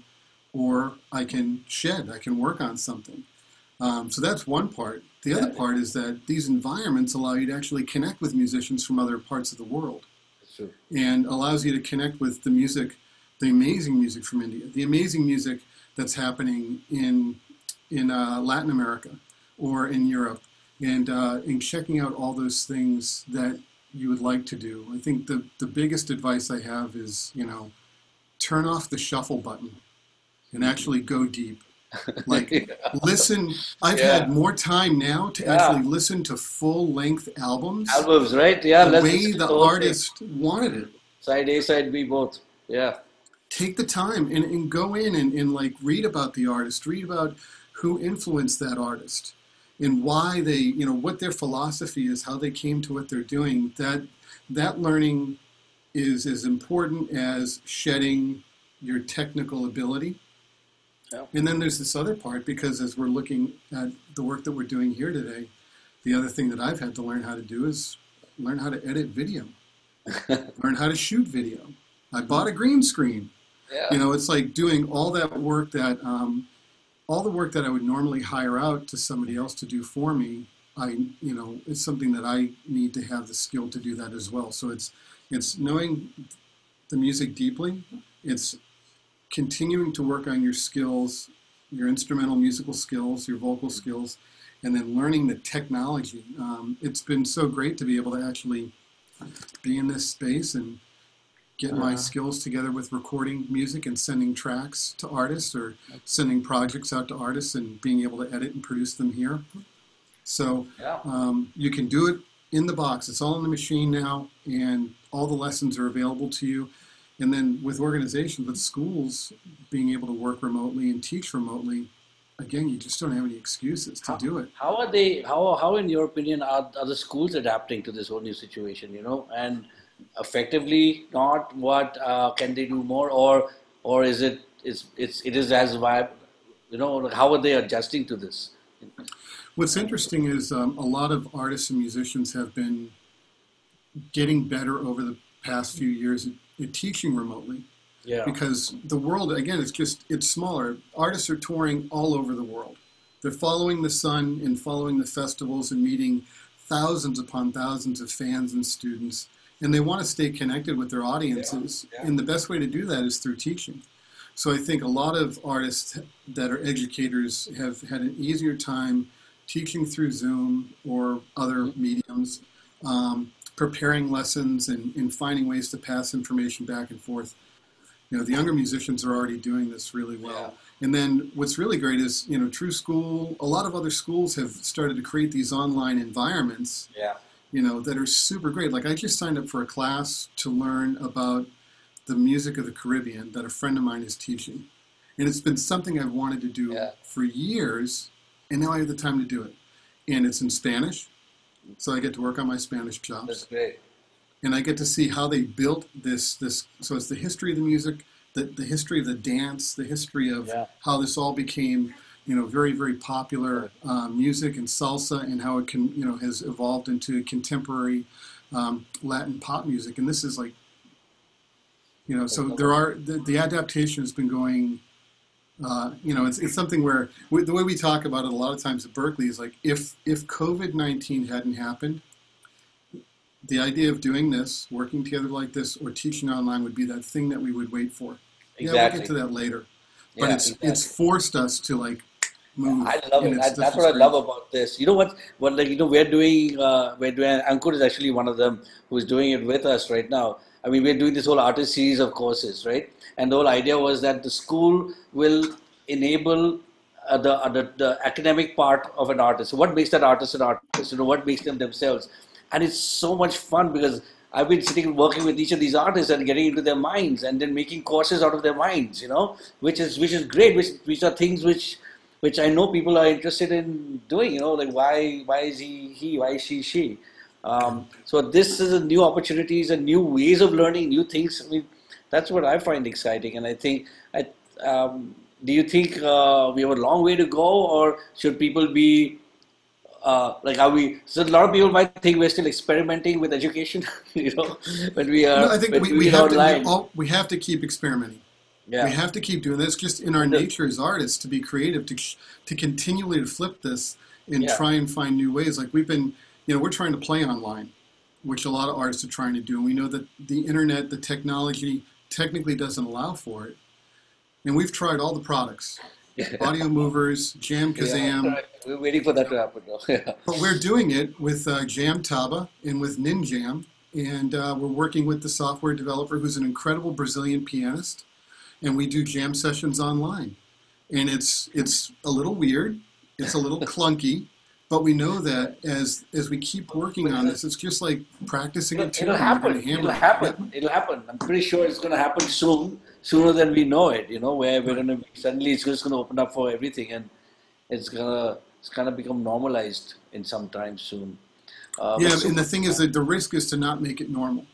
or I can shed, I can work on something. Um, so that's one part. The other part is that these environments allow you to actually connect with musicians from other parts of the world, and allows you to connect with the music the amazing music from India, the amazing music that's happening in in uh, Latin America or in Europe, and uh, in checking out all those things that you would like to do. I think the the biggest advice I have is you know turn off the shuffle button and actually go deep. *laughs* Like yeah. listen, I've yeah. had more time now to yeah. actually listen to full length albums. Albums, right? Yeah, the way the artist thing. wanted it. Side A, side B, both. Yeah. Take the time and, and go in and, and like read about the artist, read about who influenced that artist and why they, you know, what their philosophy is, how they came to what they're doing. That that learning is as important as shedding your technical ability. Yeah. And then there's this other part because as we're looking at the work that we're doing here today, the other thing that I've had to learn how to do is learn how to edit video, *laughs* learn how to shoot video. I bought a green screen. Yeah. You know, it's like doing all that work that um, all the work that I would normally hire out to somebody else to do for me. I, you know, it's something that I need to have the skill to do that as well. So it's it's knowing the music deeply. It's continuing to work on your skills, your instrumental musical skills, your vocal skills, and then learning the technology. Um, it's been so great to be able to actually be in this space and get my uh-huh. skills together with recording music and sending tracks to artists or sending projects out to artists and being able to edit and produce them here. So um, you can do it in the box. It's all in the machine now, and all the lessons are available to you. And then with organizations, with schools being able to work remotely and teach remotely, again, you just don't have any excuses to how, do it. How are they? How, how in your opinion, are, are the schools adapting to this whole new situation? You know, and effectively not what uh, can they do more? Or or is it it's it's it is as viable? You know how are they adjusting to this? What's interesting is um, a lot of artists and musicians have been getting better over the past few years at, at teaching remotely. Yeah. because the world again it's just it's smaller. Artists are touring all over the world. They're following the sun and following the festivals and meeting thousands upon thousands of fans and students and they want to stay connected with their audiences. Yeah, yeah. And the best way to do that is through teaching. So I think a lot of artists that are educators have had an easier time teaching through Zoom or other mm-hmm. mediums, um, preparing lessons and, and finding ways to pass information back and forth. You know, the younger musicians are already doing this really well. Yeah. And then what's really great is, you know, True School, a lot of other schools have started to create these online environments. Yeah you know, that are super great. Like I just signed up for a class to learn about the music of the Caribbean that a friend of mine is teaching. And it's been something I've wanted to do yeah. for years, and now I have the time to do it. And it's in Spanish, so I get to work on my Spanish chops. That's great. And I get to see how they built this. This so it's the history of the music, the, the history of the dance, the history of yeah. how this all became you know, very, very popular uh, music and salsa and how it can, you know, has evolved into contemporary um, Latin pop music. And this is like, you know, so there are, the, the adaptation has been going, uh, you know, it's, it's something where we, the way we talk about it a lot of times at Berklee is like, if, if COVID-19 hadn't happened, the idea of doing this, working together like this, or teaching online would be that thing that we would wait for. Exactly. Yeah, we'll get to that later. But yeah, it's exactly. it's forced us to like move. I love it. I, that's what I love about this. You know what? What like you know we're doing. Uh, we're doing. Ankur is actually one of them who's doing it with us right now. I mean, we're doing this whole artist series of courses, right? And the whole idea was that the school will enable uh, the, uh, the, the academic part of an artist. So what makes that artist an artist? You know, what makes them themselves? And it's so much fun because I've been sitting working with each of these artists and getting into their minds and then making courses out of their minds, you know, which is which is great. Which which are things which which I know people are interested in doing. You know, like why why is he he why is she she? Um, so this is a new opportunities and new ways of learning new things. I mean, that's what I find exciting, and I think I. Um, do you think uh, we have a long way to go, or should people be uh, like are we so a lot of people might think we're still experimenting with education *laughs* you know when we are no, i think we, we, have to, we have to keep experimenting yeah. We have to keep doing this. Just in our nature as artists to be creative, to to continually to flip this and yeah. try and find new ways. Like we've been, you know, we're trying to play online, which a lot of artists are trying to do. And we know that the internet, the technology technically doesn't allow for it. And we've tried all the products, *laughs* audio movers, JamKazam. Yeah, we're waiting for that to happen. *laughs* yeah. But we're doing it with uh, Jamtaba and with Ninjam. And uh, we're working with the software developer who's an incredible Brazilian pianist. And we do jam sessions online. And it's, it's a little weird, it's a little *laughs* clunky, but we know that as as we keep working on this, it's just like practicing it'll, it. It'll happen. It'll happen. It'll happen. I'm pretty sure it's going to happen soon, sooner than we know it. You know, where we're going to suddenly it's just going to open up for everything, and it's gonna it's gonna become normalized in some time soon. Uh, yeah, and the thing is that the risk is to not make it normal.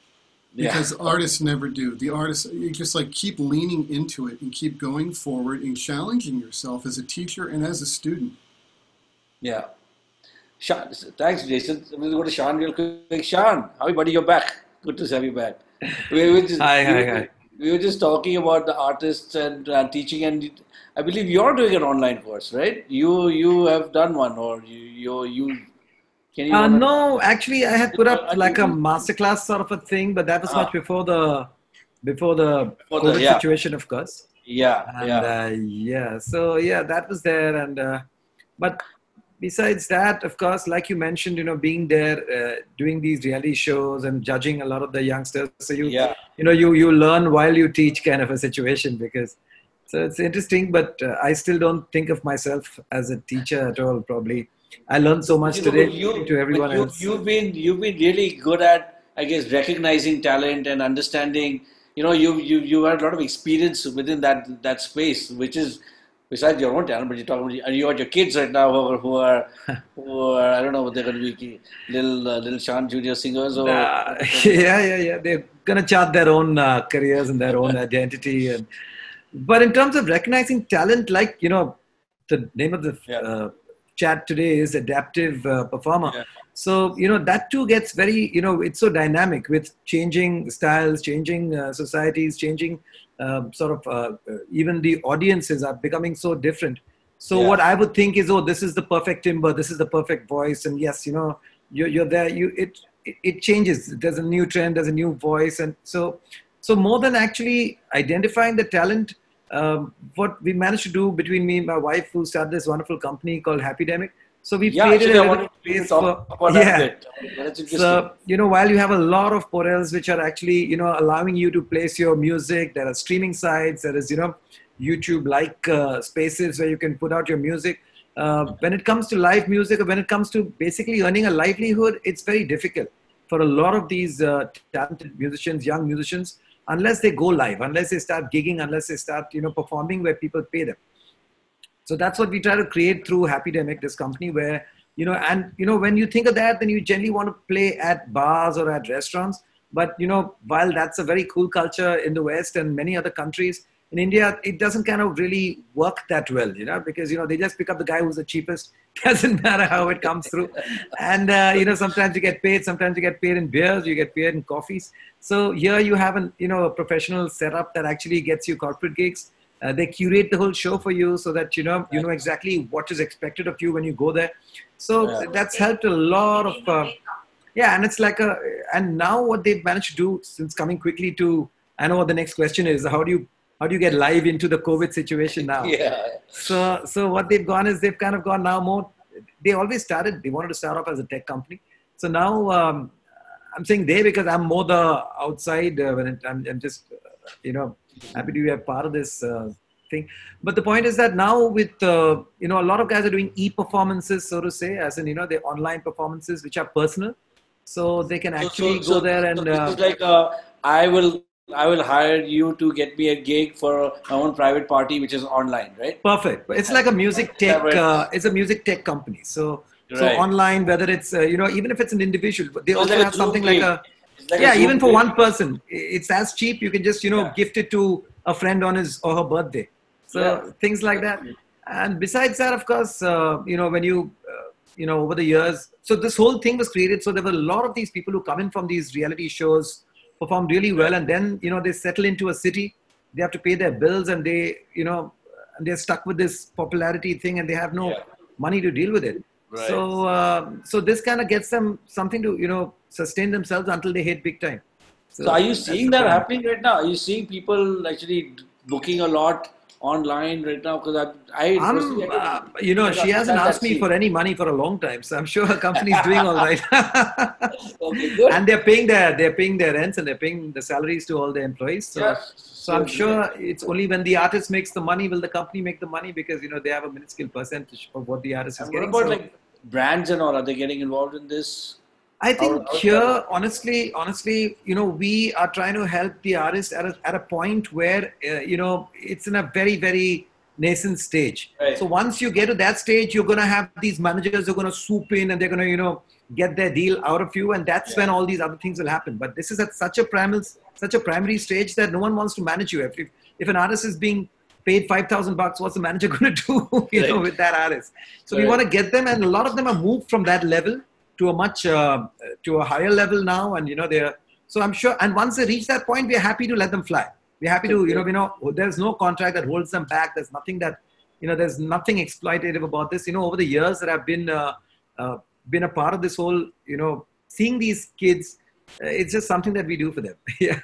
Because yeah. artists never do. The artists, you just like keep leaning into it and keep going forward and challenging yourself as a teacher and as a student. Yeah. Shaan, thanks, Jason. We'll go to Shaan real quick. Shaan, how are you, buddy? You're back. Good to have you back. We were just, hi, we, hi, hi. We were just talking about the artists and uh, teaching, and I believe you're doing an online course, right? You you have done one, or you you, you you? Uh, no, actually, I had put up like a masterclass sort of a thing, but that was much ah. before the before the before COVID the, yeah. situation, of course. Yeah, and, yeah, uh, yeah. So yeah, that was there, and uh, but besides that, of course, like you mentioned, you know, being there, uh, doing these reality shows and judging a lot of the youngsters. So you, yeah. you know, you you learn while you teach, kind of a situation. Because so it's interesting, but uh, I still don't think of myself as a teacher at all. Probably, I learned so much you today know, you, to everyone you, else. You've been you've been really good at, I guess, recognizing talent and understanding. You know, you you you had a lot of experience within that that space, which is besides your own talent, but you're talking about you got your kids right now who are who are, *laughs* who are I don't know what they're going to be little uh, little Shaan Junior singers or uh, *laughs* yeah yeah yeah they're going to chart their own uh, careers and their own *laughs* identity and but in terms of recognizing talent, like you know the name of the yeah. Chat today is adaptive uh, performer. Yeah. So you know that too gets very you know it's so dynamic with changing styles, changing uh, societies, changing um, sort of uh, uh, even the audiences are becoming so different. So yeah. what I would think is, oh, this is the perfect timbre, this is the perfect voice, and yes, you know, you're, you're there. You it it changes. There's a new trend, there's a new voice, and so so more than actually identifying the talent, um, what we managed to do between me and my wife, who started this wonderful company called Happydemic, so we yeah, created a space for yeah. So you know, while you have a lot of portals which are actually you know allowing you to place your music, there are streaming sites, there is you know YouTube-like uh, spaces where you can put out your music. Uh, when it comes to live music, or when it comes to basically earning a livelihood, it's very difficult for a lot of these uh, talented musicians, young musicians, unless they go live, unless they start gigging, unless they start you know performing where people pay them. So that's what we try to create through Happydemic, this company where, you know, and, you know, when you think of that, then you generally want to play at bars or at restaurants. But, you know, while that's a very cool culture in the West and many other countries, in India, it doesn't kind of really work that well, you know, because, you know, they just pick up the guy who's the cheapest. *laughs* Doesn't matter how it comes through. And, uh, you know, sometimes you get paid, sometimes you get paid in beers, you get paid in coffees. So here you have an, you know, a professional setup that actually gets you corporate gigs uh, they curate the whole show for you so that you know you know exactly what is expected of you when you go there. So yeah. that's helped a lot of uh, yeah, and it's like a and now what they've managed to do since coming quickly to I know what the next question is how do you how do you get live into the COVID situation now? *laughs* Yeah. So so what they've gone is they've kind of gone now more. They always started. They wanted to start off as a tech company. So now um, I'm saying they because I'm more the outside uh, when it, I'm, I'm just uh, you know happy to be a part of this uh, thing. But the point is that now with uh, you know a lot of guys are doing e-performances, so to say, as in you know the online performances which are personal, so they can actually so, so, go there and. So uh, like uh, I will. I will hire you to get me a gig for my own private party, which is online, right? Perfect. It's like a music tech. Uh, it's a music tech company. So, right. so online, whether it's uh, you know, even if it's an individual, they also like have something like a like yeah, even for one person, it's as cheap. You can just you know yeah. gift it to a friend on his or her birthday. So yeah. things like that. And besides that, of course, uh, you know when you uh, you know over the years, so this whole thing was created. So there were a lot of these people who come in from these reality shows, perform really well, and then you know they settle into a city. They have to pay their bills, and they you know they're stuck with this popularity thing, and they have no yeah. money to deal with it. Right. So, uh, so this kind of gets them something to you know sustain themselves until they hit big time. So, so are you seeing that happening right now? Are you seeing people actually booking a lot online right now? Because I, I, uh, you know, she hasn't asked me for any money for a long time, so I'm sure her company is doing all right. *laughs* okay, good. And they're paying their they're paying their rents and they're paying the salaries to all the employees. So, yes. so I'm sure it's only when the artist makes the money will the company make the money because you know they have a minuscule percentage of what the artist is and getting. What about so, like brands and all? Are they getting involved in this? I think here, honestly, honestly, you know, we are trying to help the artist at a, at a point where, uh, you know, it's in a very, very nascent stage. Right. So once you get to that stage, you're going to have these managers who are going to swoop in and they're going to, you know, get their deal out of you. And that's yeah. when all these other things will happen. But this is at such a primal, such a primary stage that no one wants to manage you. If, if an artist is being paid 5,000 bucks, what's the manager *laughs* going to do, you right. know, with that artist? So right. we want to get them. And a lot of them are moved from that level to a much uh, to a higher level now, and you know they're so I'm sure. And once they reach that point, we're happy to let them fly. We're happy to you know you know there's no contract that holds them back. There's nothing that you know there's nothing exploitative about this. You know over the years that I've been uh, uh, been a part of this whole you know seeing these kids, uh, it's just something that we do for them. *laughs* yeah.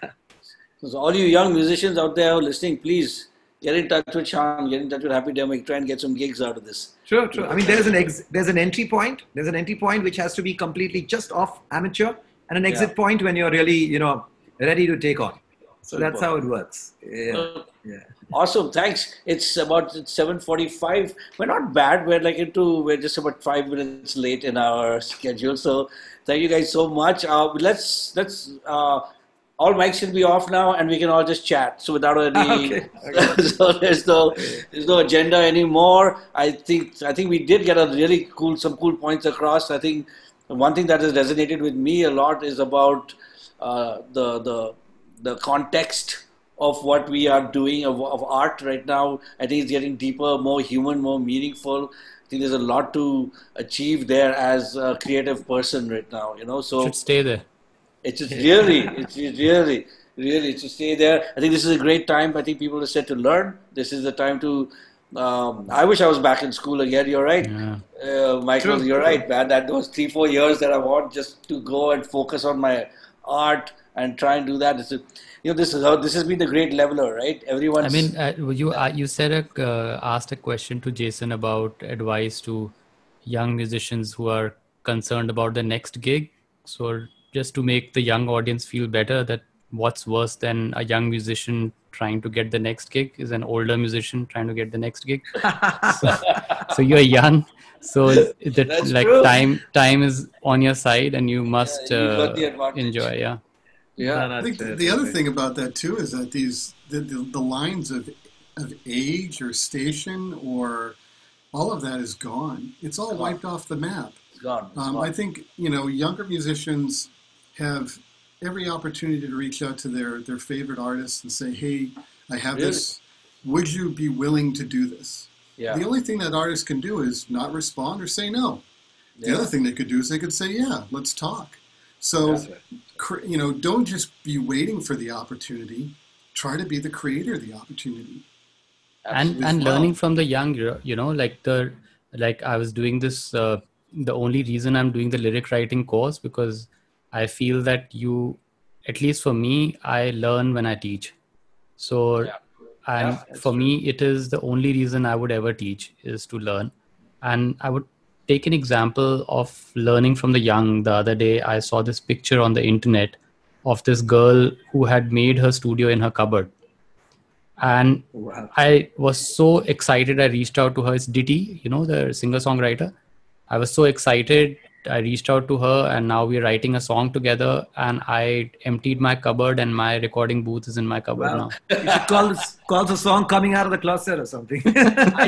So all you young musicians out there listening, please get in touch with Shaan, get in touch with Happydemic, try and get some gigs out of this. Sure, sure. I mean, there's an ex- there's an entry point. There's an entry point which has to be completely just off amateur, and an exit yeah. point when you're really, you know, ready to take on. So that's how it works. Yeah. Uh, yeah. Awesome. Thanks. It's about 7:45. We're not bad. We're like into. We're just about five minutes late in our schedule. So thank you guys so much. Uh, let's let's. Uh, all mics should be off now and we can all just chat so without any *laughs* okay. *laughs* so there's no there's no agenda anymore i think i think we did get a really cool some cool points across i think one thing that has resonated with me a lot is about uh, the the the context of what we are doing of, of art right now i think it's getting deeper more human more meaningful I think there's a lot to achieve there as a creative person right now, you know. So should stay there. It's just really, it's really, really to stay there. I think this is a great time. I think people are set to learn. This is the time to. Um, I wish I was back in school again. You're right, yeah. uh, Michael. True. You're right, man. That those three, four years that I want just to go and focus on my art and try and do that. This is, you know, this is how this has been the great leveler, right? Everyone. I mean, uh, you uh, you said a, uh, asked a question to Jason about advice to young musicians who are concerned about the next gig. So just to make the young audience feel better that what's worse than a young musician trying to get the next gig is an older musician trying to get the next gig. *laughs* So, so, you're young. So that like true. time time is on your side and you must yeah, you uh, enjoy yeah. Yeah. I think the, the other thing about that too is that these the, the, the lines of of age or station or all of that is gone. It's all wiped off the map. It's gone. It's um, gone. I think you know younger musicians have every opportunity to reach out to their, their favorite artists and say, hey, I have really? this. Would you be willing to do this? Yeah. The only thing that artists can do is not respond or say no. Yeah. The other thing they could do is they could say, yeah, let's talk. So, right. you know, don't just be waiting for the opportunity. Try to be the creator of the opportunity. And and well. learning from the young, you know, like the like I was doing this. Uh, the only reason I'm doing the lyric writing course because I feel that you, at least for me, I learn when I teach. So, yeah. and yeah, for true. me, it is the only reason I would ever teach is to learn. And I would take an example of learning from the young. The other day, I saw this picture on the internet of this girl who had made her studio in her cupboard. And wow. I was so excited. I reached out to her. It's Ditty, you know, the singer songwriter. I was so excited I reached out to her and now we're writing a song together and I emptied my cupboard and my recording booth is in my cupboard wow. now. *laughs* You should call this, call the song coming out of the closet or something. I,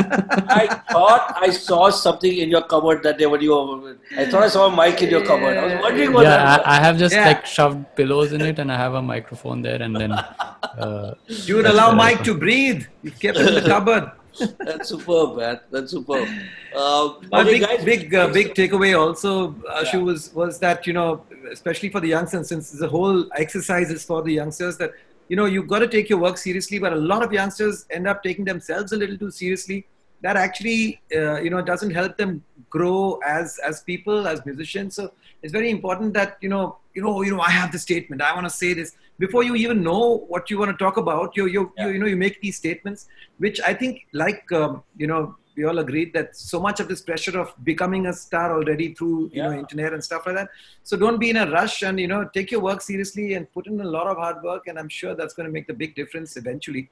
I, thought I saw something in your cupboard that day when you were, I thought I saw a mic in your cupboard. I was wondering what Yeah, I, I, have just yeah. like shoved pillows in it and I have a microphone there and then *laughs* uh, you would allow Mike to breathe. You kept it in the cupboard. That's superb, man. That's superb. Uh, My big, guys, big, uh, big takeaway also, Ashu, yeah. was was that you know, especially for the youngsters, since the whole exercise is for the youngsters, that you know you've got to take your work seriously. But a lot of youngsters end up taking themselves a little too seriously. That actually, uh, you know, doesn't help them grow as as people, as musicians. So it's very important that you know you know, you know, I have the statement. I want to say this before you even know what you want to talk about. You you yeah. you, you know you make these statements, which I think like um, you know we all agreed that so much of this pressure of becoming a star already through you yeah. know internet and stuff like that so don't be in a rush and you know take your work seriously and put in a lot of hard work and i'm sure that's going to make the big difference eventually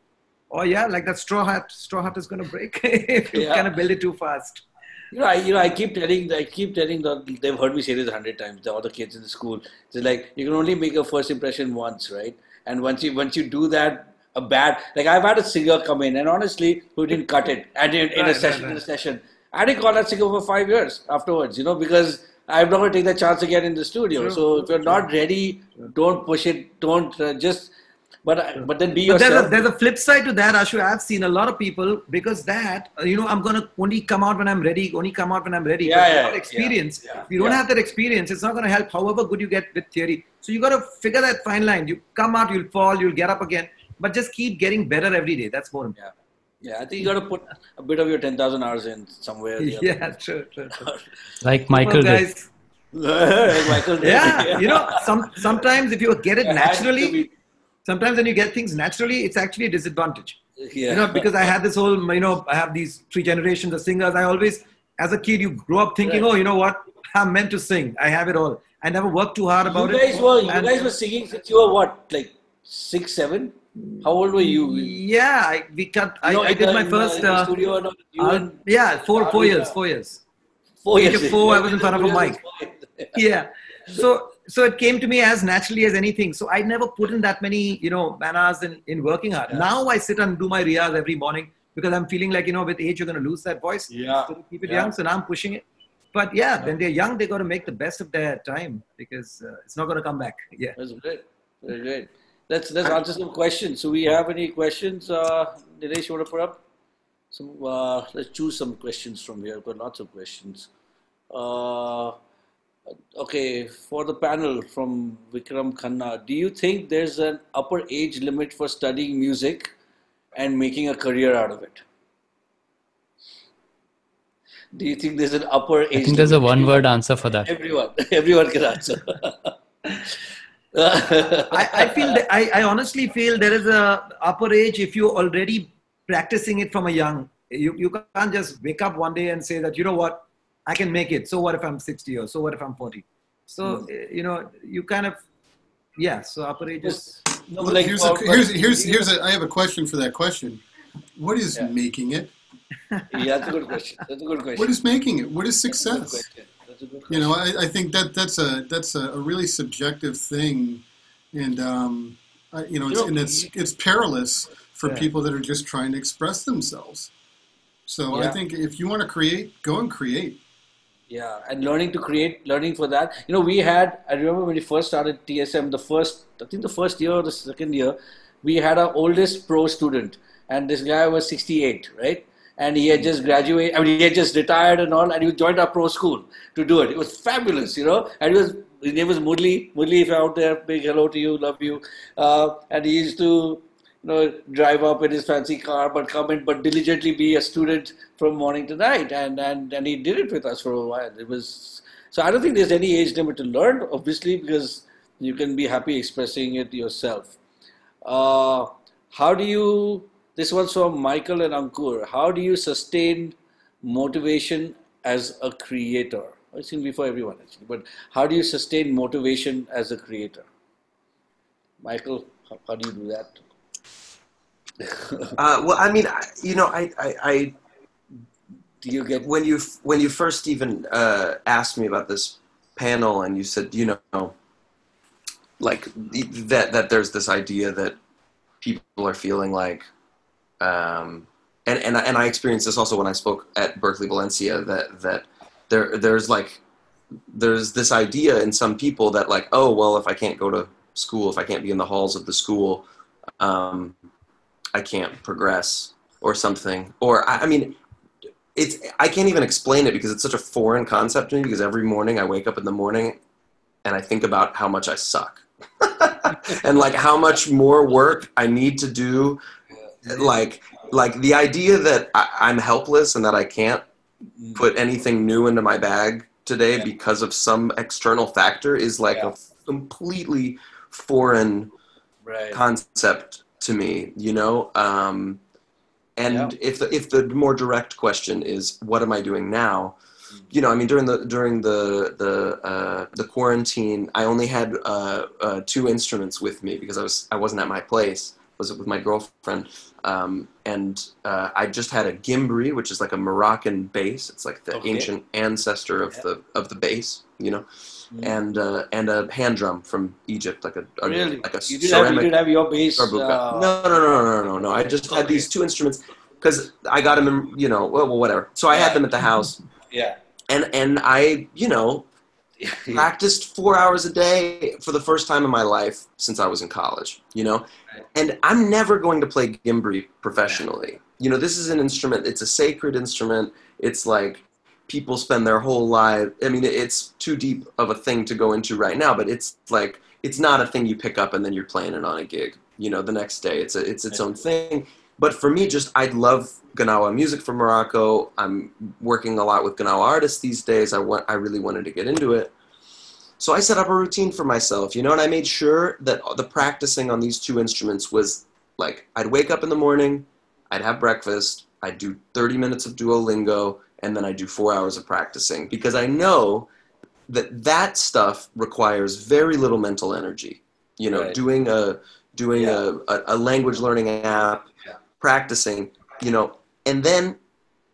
oh yeah like that straw hat straw hat is going to break *laughs* if you yeah. kind of build it too fast you know, I, you know, I keep telling, I keep telling them. They've heard me say this a hundred times. The other kids in the school, it's like you can only make a first impression once, right? And once you once you do that, a bad like I've had a singer come in and honestly who didn't cut it and in, in right, a session right, right. in a session I didn't call that singer for five years afterwards you know because I'm not going to take the chance again in the studio True. so if you're not ready don't push it don't uh, just but uh, but then be but yourself. There's a, there's a flip side to that, Ashu. I've seen a lot of people because that uh, you know I'm gonna only come out when I'm ready. Only come out when I'm ready. Yeah, yeah, experience. Yeah, if you don't yeah. have that experience, it's not gonna help. However good you get with theory, so you got to figure that fine line. You come out, you'll fall, you'll get up again but just keep getting better every day. That's more important. Yeah, yeah I think you got to put a bit of your 10,000 hours in somewhere. *laughs* yeah, true, true, true. *laughs* like Michael well, guys, *laughs* did. Michael did. Yeah, yeah, you know, some sometimes if you get it naturally, sometimes when you get things naturally, it's actually a disadvantage. Yeah. You know, because I had this whole, you know, I have these three generations of singers. I always, as a kid, you grow up thinking, right. oh, you know what, I'm meant to sing. I have it all. I never worked too hard about you guys it. Were, you and, guys were singing since you were what, like six, seven? How old were you? Yeah, I, we cut. I, I did my first. Uh, studio not, uh, yeah, four four years. Four years. Four years. Four. I was in front of a *laughs* mic. *laughs* yeah. So so it came to me as naturally as anything. So I never put in that many you know manas in in working hard. Yeah. Now I sit and do my riyaz every morning because I'm feeling like you know with age you're going to lose that voice. Yeah. So keep it yeah. young. So now I'm pushing it. But yeah, yeah, when they're young, they got to make the best of their time because uh, it's not going to come back. Yeah. That's great. Very great let's let's answer some questions. So we have any questions? Uh, Nilesh, you want to put up? Some. Uh, let's choose some questions from here. I've got lots of questions. Uh, okay, for the panel from Vikram Khanna, do you think there's an upper age limit for studying music and making a career out of it? Do you think there's an upper age? I think there's a one-word answer for that. Everyone, *laughs* everyone can answer. *laughs* I, I, feel that, I, I honestly feel there is a upper age if you're already practicing it from a young. You, you can't just wake up one day and say that you know what? I can make it. So what if i'm 60 or so what if i'm 40 so mm. you know you kind of yeah so upper age is no, like, here's, well, a, here's here's here's a, I have a question for that question. What is yeah. making it? Yeah that's a good question. That's a good question. what is making it? What is success you know, I, I, think that that's a that's a, really subjective thing, and um, I, you know, it's, and it's it's perilous for yeah. people that are just trying to express themselves. So yeah. I think if you want to create, go and create. Yeah, and learning to create, learning for that. You know, we had. I remember when we first started TSM, the first, I think the first year or the second year, we had our oldest pro student, and this guy was 68, right? And he had just graduated. I mean, he had just retired and all, and he joined our pro school to do it. It was fabulous, you know. And he was his name was Murli. Murli, if you're out there, big hello to you, love you. Uh, and he used to, you know, drive up in his fancy car, but come in, but diligently be a student from morning to night. And and and he did it with us for a while. It was so. I don't think there's any age limit to learn, obviously, because you can be happy expressing it yourself. Uh, how do you this one's from Michael and Ankur. How do you sustain motivation as a creator? I've seen before everyone actually, but how do you sustain motivation as a creator? Michael, how, how do you do that? uh, well, I mean, I, you know, I, I, I, do you get when you when you first even uh, asked me about this panel, and you said, you know, like that that there's this idea that people are feeling like um, and and and I experienced this also when I spoke at Berklee Valencia that that there there's like there's this idea in some people that like oh well if I can't go to school if I can't be in the halls of the school um, I can't progress or something. Or I, I mean it's I can't even explain it because it's such a foreign concept to me because every morning I wake up in the morning and I think about how much I suck *laughs* and like how much more work I need to do like like the idea that I, am helpless and that I can't put anything new into my bag today Yeah. because of some external factor is like Yeah. a completely foreign Right. concept to me, you know. Um, and Yeah. if the if the more direct question is, what am I doing now? You know, I mean, during the during the the uh, the quarantine, I only had uh, uh, two instruments with me because I was I wasn't at my place. Was with my girlfriend, um, and uh, I just had a gimbri, which is like a Moroccan bass. It's like the Okay. ancient ancestor of Yeah. the of the bass, you know, Mm. and uh, and a hand drum from Egypt, like a, a Really? like a you did have you ceramic did have your bass. Uh, no, no, no, no, no, no, no. I just had these two instruments because I got them, in, you know, well, well, whatever. So I had them at the house, Yeah. and and I, you know, *laughs* practiced four hours a day for the first time in my life since I was in college. You know, Right. and I'm never going to play gimbri professionally. You know, this is an instrument. It's a sacred instrument. It's like people spend their whole life. I mean, it's too deep of a thing to go into right now, but it's like it's not a thing you pick up and then you're playing it on a gig. You know, the next day. It's a it's its own thing. But for me, just I love Gnawa music from Morocco. I'm working a lot with Gnawa artists these days. I want I really wanted to get into it. So I set up a routine for myself, you know, and I made sure that the practicing on these two instruments was like I'd wake up in the morning, I'd have breakfast, I'd do 30 minutes of Duolingo, and then I'd do four hours of practicing because I know that that stuff requires very little mental energy. You know, Right. doing a doing Yeah. a, a, language learning app. Practicing, you know, and then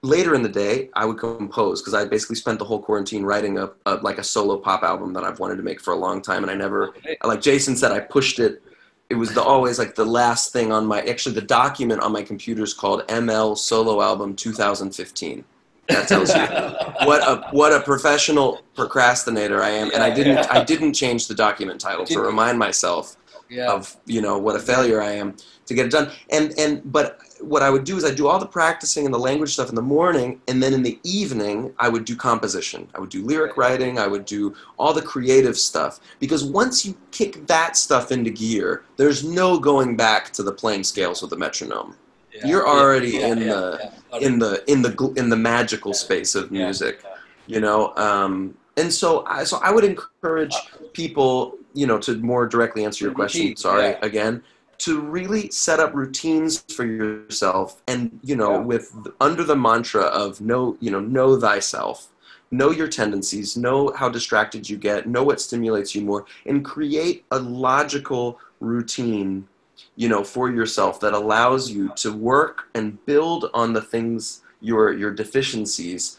later in the day I would compose because I basically spent the whole quarantine writing a, a like a solo pop album that I've wanted to make for a long time, and I never like Jason said, I pushed it. It was the, always like the last thing on my actually the document on my computer is called ML Solo Album 2015. That tells you *laughs* what a what a professional procrastinator I am, and I didn't. I didn't change the document title to remind myself Yeah. of you know what a failure I am to get it done. And and but what I would do is I do all the practicing and the language stuff in the morning, and then in the evening I would do composition. I would do lyric writing. I would do all the creative stuff because once you kick that stuff into gear, there's no going back to the playing scales with the metronome. Yeah. You're already Yeah, in yeah, the yeah. in the in the in the magical space of music you know um, and so I, so I would encourage people you know to more directly answer your question sorry again to really set up routines for yourself and you know Yeah. with under the mantra of know you know know thyself know your tendencies know how distracted you get know what stimulates you more and create a logical routine you know for yourself that allows you to work and build on the things your your deficiencies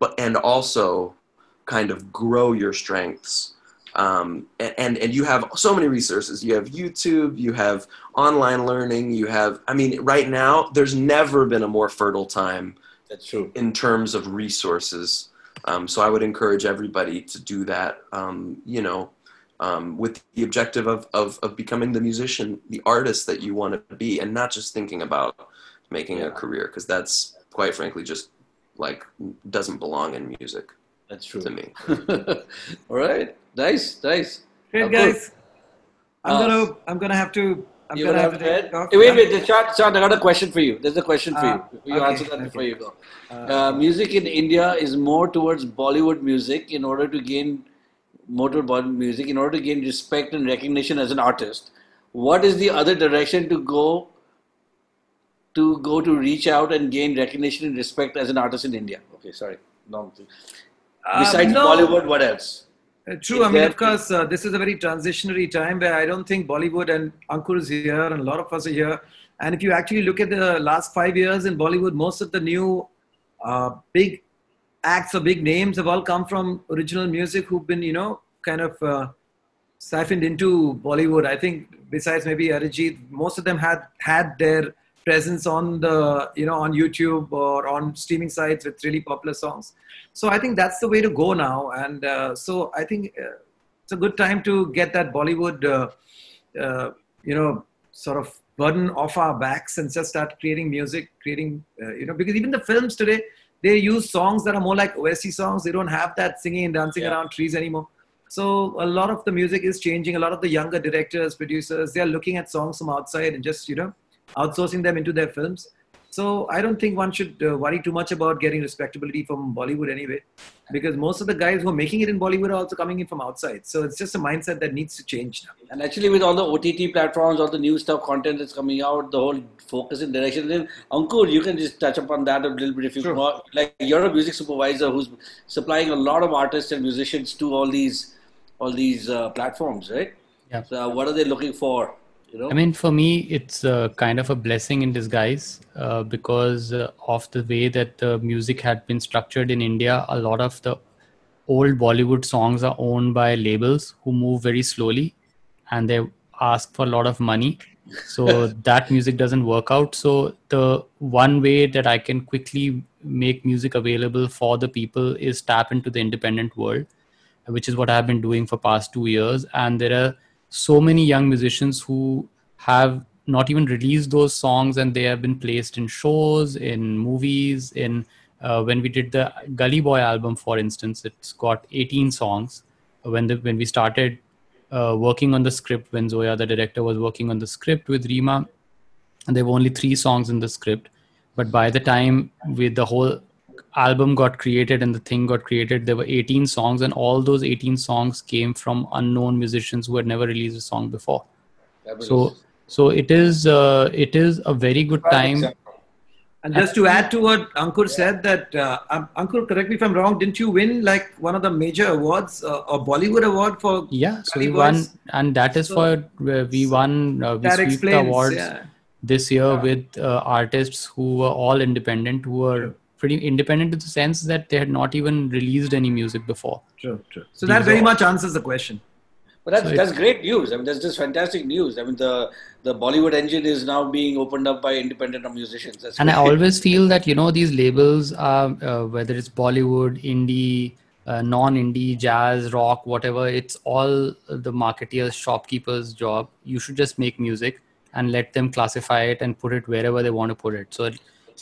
but and also kind of grow your strengths um, and and you have so many resources. You have youtube you have online learning you have i mean right now there's never been a more fertile time That's true. in terms of resources. Um, so i would encourage everybody to do that um, you know um, with the objective of, of, of becoming the musician the artist that you want to be and not just thinking about making a career because that's quite frankly just like doesn't belong in music That's true. to me *laughs* All right. Nice. Nice. Great Of guys. I'm Uh, gonna I'm gonna have to I'm You gonna gonna have have to to take off. Hey, wait, wait, Shaan, Shaan, I got a question for you. There's a question for Uh, you. You okay, answer that okay. before you go. Uh, Uh, music in India is more towards Bollywood music in order to gain more toward Bollywood music in order to gain respect and recognition as an artist. What is the other direction to go to go to reach out and gain recognition and respect as an artist in India? Okay, sorry. No. uh, Besides no. Bollywood, what else? Uh, True. I mean, of course, uh, this is a very transitionary time where I don't think Bollywood and Ankur is here, and a lot of us are here. And if you actually look at the last five years in Bollywood, most of the new uh, big acts or big names have all come from original music who've been, you know, kind of uh, siphoned into Bollywood. I think besides maybe Arijit, most of them had had their presence on the, you know, on YouTube or on streaming sites with really popular songs. So I think that's the way to go now. And uh, so I think uh, it's a good time to get that Bollywood, uh, uh, you know, sort of burden off our backs and just start creating music, creating, uh, you know, because even the films today, they use songs that are more like OST songs. They don't have that singing and dancing Yeah. around trees anymore. So a lot of the music is changing. A lot of the younger directors, producers, they are looking at songs from outside and just, you know, outsourcing them into their films. So I don't think one should uh, worry too much about getting respectability from Bollywood anyway, because most of the guys who are making it in Bollywood are also coming in from outside. So it's just a mindset that needs to change now. And actually, with all the OTT platforms, all the new stuff, content that's coming out, the whole focus and direction. Then, Ankur, you can just touch upon that a little bit if you Sure. want. Like you're a music supervisor who's supplying a lot of artists and musicians to all these all these uh, platforms, right? Yeah. So, what are they looking for? You know. I mean, for me, it's uh, kind of a blessing in disguise uh, because uh, of the way that the music had been structured in India. A lot of the old Bollywood songs are owned by labels who move very slowly and they ask for a lot of money. So *laughs* that music doesn't work out. So, the one way that I can quickly make music available for the people is tap into the independent world which is what I've been doing for past two years. And there are so many young musicians who have not even released those songs, and they have been placed in shows, in movies. In uh, when we did the Gully Boy album, for instance, it's got 18 songs. When the when we started uh, working on the script, when Zoya, the director, was working on the script with Rima, and there were only three songs in the script. But by the time with the whole album got created and the thing got created there were 18 songs and all those 18 songs came from unknown musicians who had never released a song before Fabulous. so so it is uh, it is a very good time. And just to add to what Ankur said, that uh, um, Ankur, correct me if I'm wrong, didn't you win like one of the major awards, uh, a Bollywood award for? yeah so Gully we won and that is So- for uh, we won uh, we That sweep the awards Yeah. this year Yeah. with uh, artists who were all independent who were pretty independent in the sense that they had not even released any music before True, true. So that very are- much answers the question. But that's, So that's great news. I mean, that's just fantastic news. I mean, the the Bollywood engine is now being opened up by independent musicians. That's and i always feel that you know these labels are uh, whether it's bollywood indie uh, non-indie jazz rock whatever it's all the marketeers shopkeepers job you should just make music and let them classify it and put it wherever they want to put it so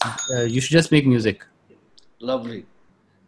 uh, you should just make music Lovely.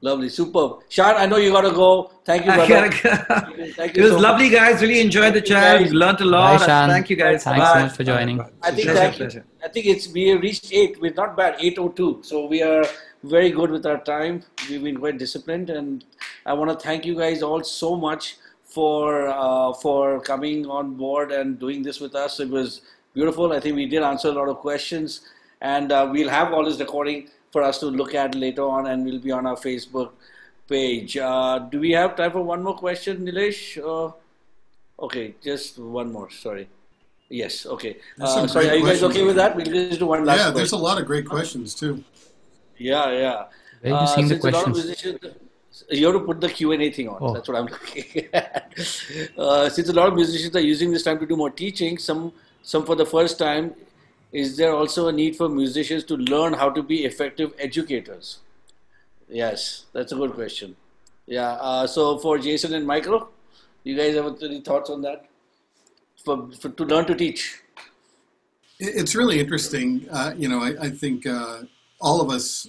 Lovely. Superb. Shaan, I know you got to go. Thank you, I brother. gotta- Thank *laughs* it was so lovely, much. guys. Really enjoyed the Thank you, chat. guys. We learned a lot. Bye, Shaan. Thank you, guys. Thanks Bye. so much for joining. I think Pleasure, thank you. I think it's we have reached eight. We're not bad. Eight oh two. So we are very good with our time. We've been quite disciplined, and I want to thank you guys all so much for uh, for coming on board and doing this with us. It was beautiful. I think we did answer a lot of questions, and uh, we'll have all this recording for us to look at later on, and we'll be on our Facebook page. Uh, do we have time for one more question, Nilesh? Uh, okay, just one more. Sorry. Yes. Okay. Uh, sorry, are you guys okay with that? We'll just do one last. Yeah, there's a lot of great questions too. Yeah, yeah. Where have you seen the since a lot of questions? you have to put the Q and A thing on. Oh. That's what I'm looking at. *laughs* Uh, since a lot of musicians are using this time to do more teaching, some some for the first time, is there also a need for musicians to learn how to be effective educators? Yes, that's a good question. Yeah. Uh, so for Jason and Michael, you guys have any thoughts on that? For, for to learn to teach. It's really interesting. Uh, you know, I, I think uh, all of us.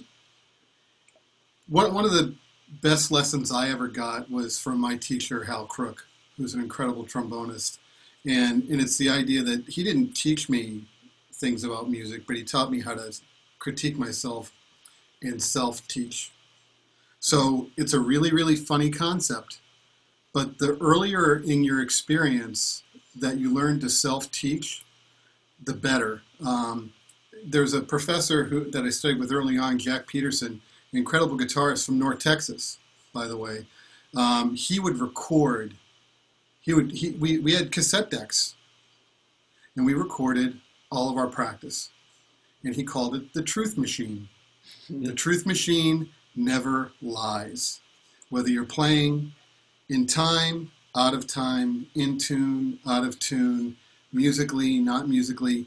One one of the best lessons I ever got was from my teacher Hal Crook, who's an incredible trombonist, and and it's the idea that he didn't teach me things about music, but he taught me how to critique myself and self-teach. So it's a really really funny concept, but the earlier in your experience that you learn to self-teach, the better. Um, there's a professor who that I studied with early on, Jack Peterson, incredible guitarist from North Texas, by the way. Um, he would record. He would. He, we we had cassette decks, and we recorded all of our practice, and he called it the Truth Machine. The Truth Machine never lies, whether you're playing in time, out of time, in tune, out of tune musically, not musically.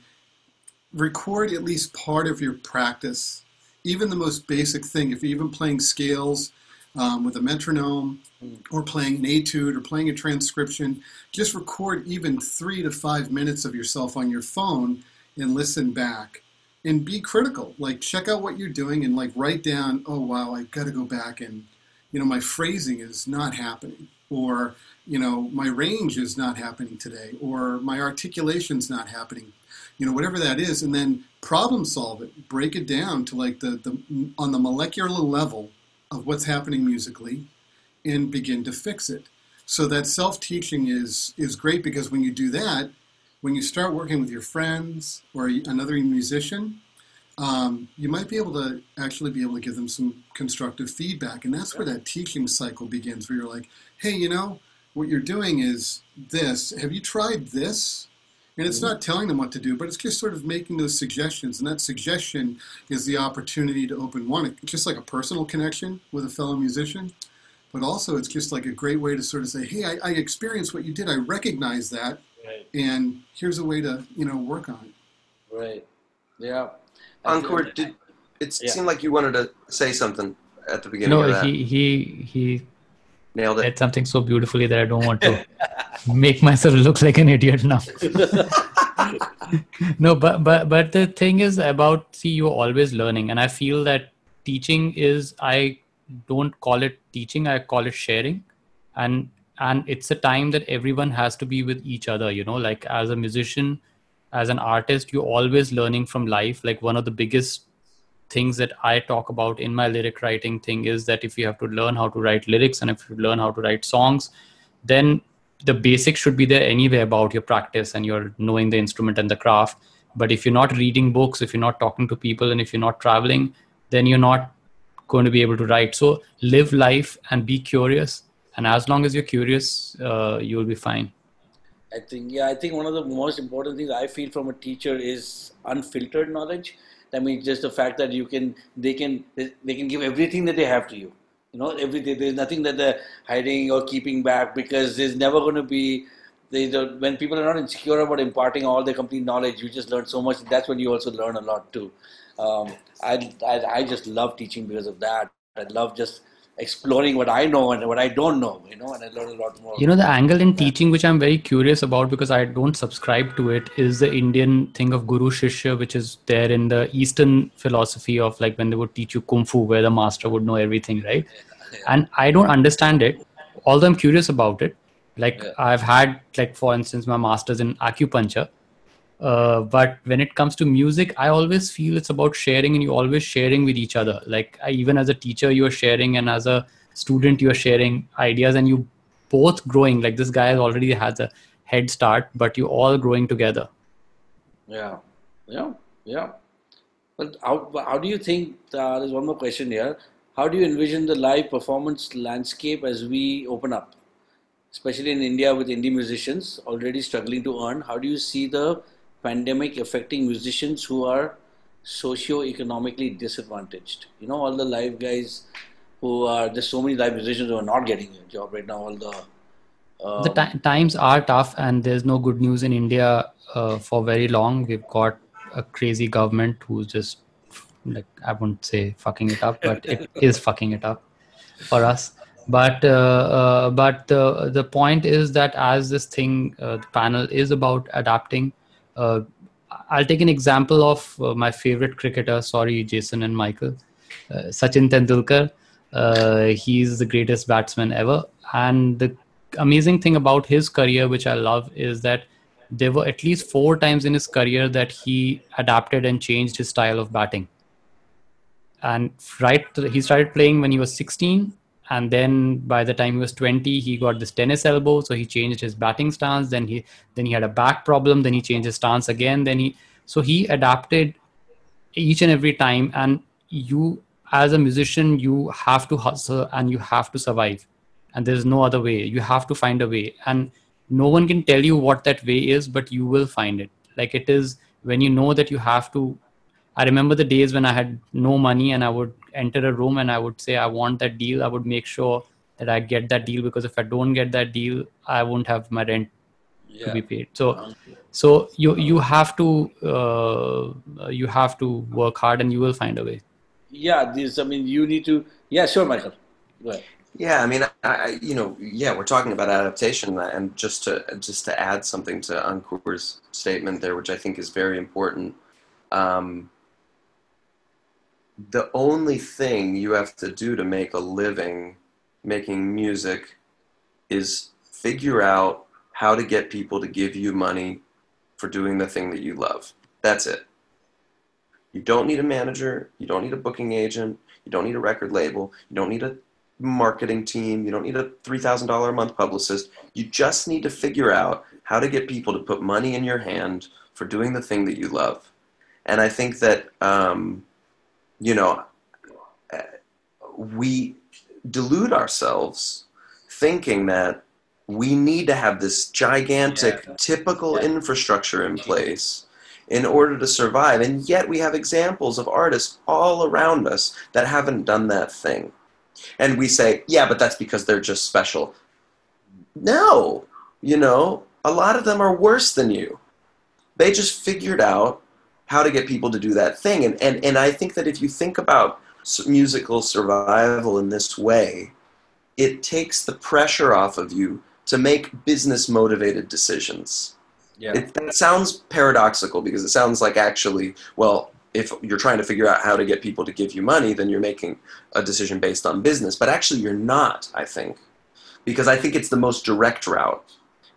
Record at least part of your practice, even the most basic thing. If you're even playing scales um, with a metronome, or playing an etude, or playing a transcription, just record even three to five minutes of yourself on your phone and listen back. And be critical. Like check out what you're doing and like write down. Oh wow, I got to go back and you know, my phrasing is not happening, or you know, my range is not happening today, or my articulation's not happening, you know, whatever that is, and then problem solve it, break it down to like the, the on the molecular level of what's happening musically, and begin to fix it. So that self-teaching is is great because when you do that, when you start working with your friends or another musician, um, you might be able to actually be able to give them some constructive feedback, and that's where that teaching cycle begins. Where you're like, hey, you know, what you're doing is this. Have you tried this? And it's not telling them what to do, but it's just sort of making those suggestions. And that suggestion is the opportunity to open one, just like a personal connection with a fellow musician. But also, it's just like a great way to sort of say, hey, I, I experienced what you did. I recognize that. Right. And here's a way to, you know, work on it. Right. Yeah. Ankur, did, it yeah. seemed like you wanted to say something at the beginning no, he, he, he Nailed it. Said something so beautifully that I don't want to *laughs* make myself look like an idiot now. *laughs* no, but but but the thing is about see you're always learning, and I feel that teaching is I don't call it teaching, I call it sharing, and and it's a time that everyone has to be with each other. You know, like as a musician, as an artist, you're always learning from life. Like one of the biggest things that I talk about in my lyric writing thing is that if you have to learn how to write lyrics and if you learn how to write songs, then the basics should be there anyway about your practice and your knowing the instrument and the craft. But if you're not reading books, if you're not talking to people, and if you're not traveling, then you're not going to be able to write. So live life and be curious. And as long as you're curious, uh, you'll be fine. I think, yeah, I think one of the most important things I feel from a teacher is unfiltered knowledge I mean, just the fact that you can, they can, they can give everything that they have to you. You know, everything. There's nothing that they're hiding or keeping back because there's never going to be. They don't, when people are not insecure about imparting all their complete knowledge, you just learn so much. That's when you also learn a lot too. Um, I, I, I just love teaching because of that. I love just exploring what I know and what I don't know, you know, and I learn a lot more. You know, the angle in teaching, which I'm very curious about because I don't subscribe to it, is the Indian thing of Guru Shishya, which is there in the Eastern philosophy of like when they would teach you Kung Fu, where the master would know everything, right? Yeah. And I don't understand it, although I'm curious about it. Like, yeah. I've had, like, for instance, my master's in acupuncture uh, but when it comes to music i always feel it's about sharing and you're always sharing with each other. Like I, even as a teacher you're sharing and as a student you're sharing ideas and you both growing. Like this guy already has a head start but you're all growing together. Yeah. Yeah. Yeah. But how, how do you think uh, there's one more question here. How do you envision the live performance landscape as we open up? Especially in india with indie musicians already struggling to earn. How do you see the pandemic affecting musicians who are socio-economically disadvantaged. You know, all the live guys who are there's so many live musicians who are not getting a job right now. All the um, the t- times are tough, and there's no good news in India uh, for very long. We've got a crazy government who's just like I wouldn't say fucking it up, but it *laughs* is fucking it up for us. But uh, uh, but the the point is that as this thing, uh, the panel is about adapting uh, I'll take an example of uh, my favorite cricketer. Sorry, Jason and Michael. Uh, Sachin Tendulkar. he's the greatest batsman ever. And the amazing thing about his career, which I love, is that there were at least four times in his career that he adapted and changed his style of batting. And right, he started playing when he was 16, and then by the time he was 20 he got this tennis elbow. So he changed his batting stance. Then he then he had a back problem. Then he changed his stance again. Then he so he adapted each and every time. And you as a musician you have to hustle and you have to survive. And there's no other way. You have to find a way. And no one can tell you what that way is but you will find it. Like it is when you know that you have to. I remember the days when I had no money and I would enter a room and I would say, I want that deal. I would make sure that I get that deal because if I don't get that deal, I won't have my rent yeah. to be paid. So, so you you have to uh, you have to work hard and you will find a way. Yeah, this. I mean, you need to. Yeah, sure, Michael. Go ahead. Yeah, I mean, I, you know, yeah, we're talking about adaptation, and just to just to add something to Ankur's statement there, which I think is very important. Um, the only thing you have to do to make a living making music is figure out how to get people to give you money for doing the thing that you love. That's it. You don't need a manager, you don't need a booking agent, you don't need a record label, you don't need a marketing team, you don't need a $3,000 a month publicist. You just need to figure out how to get people to put money in your hand for doing the thing that you love. And I think that, um, you know, we delude ourselves thinking that we need to have this gigantic, yeah. typical yeah. infrastructure in place in order to survive. And yet we have examples of artists all around us that haven't done that thing. And we say, yeah, but that's because they're just special. No, you know, a lot of them are worse than you. They just figured out how to get people to do that thing. And, and, and I think that if you think about musical survival in this way, it takes the pressure off of you to make business motivated decisions. Yeah. It, that sounds paradoxical because it sounds like actually, well, if you're trying to figure out how to get people to give you money, then you're making a decision based on business. But actually, you're not, I think, because I think it's the most direct route.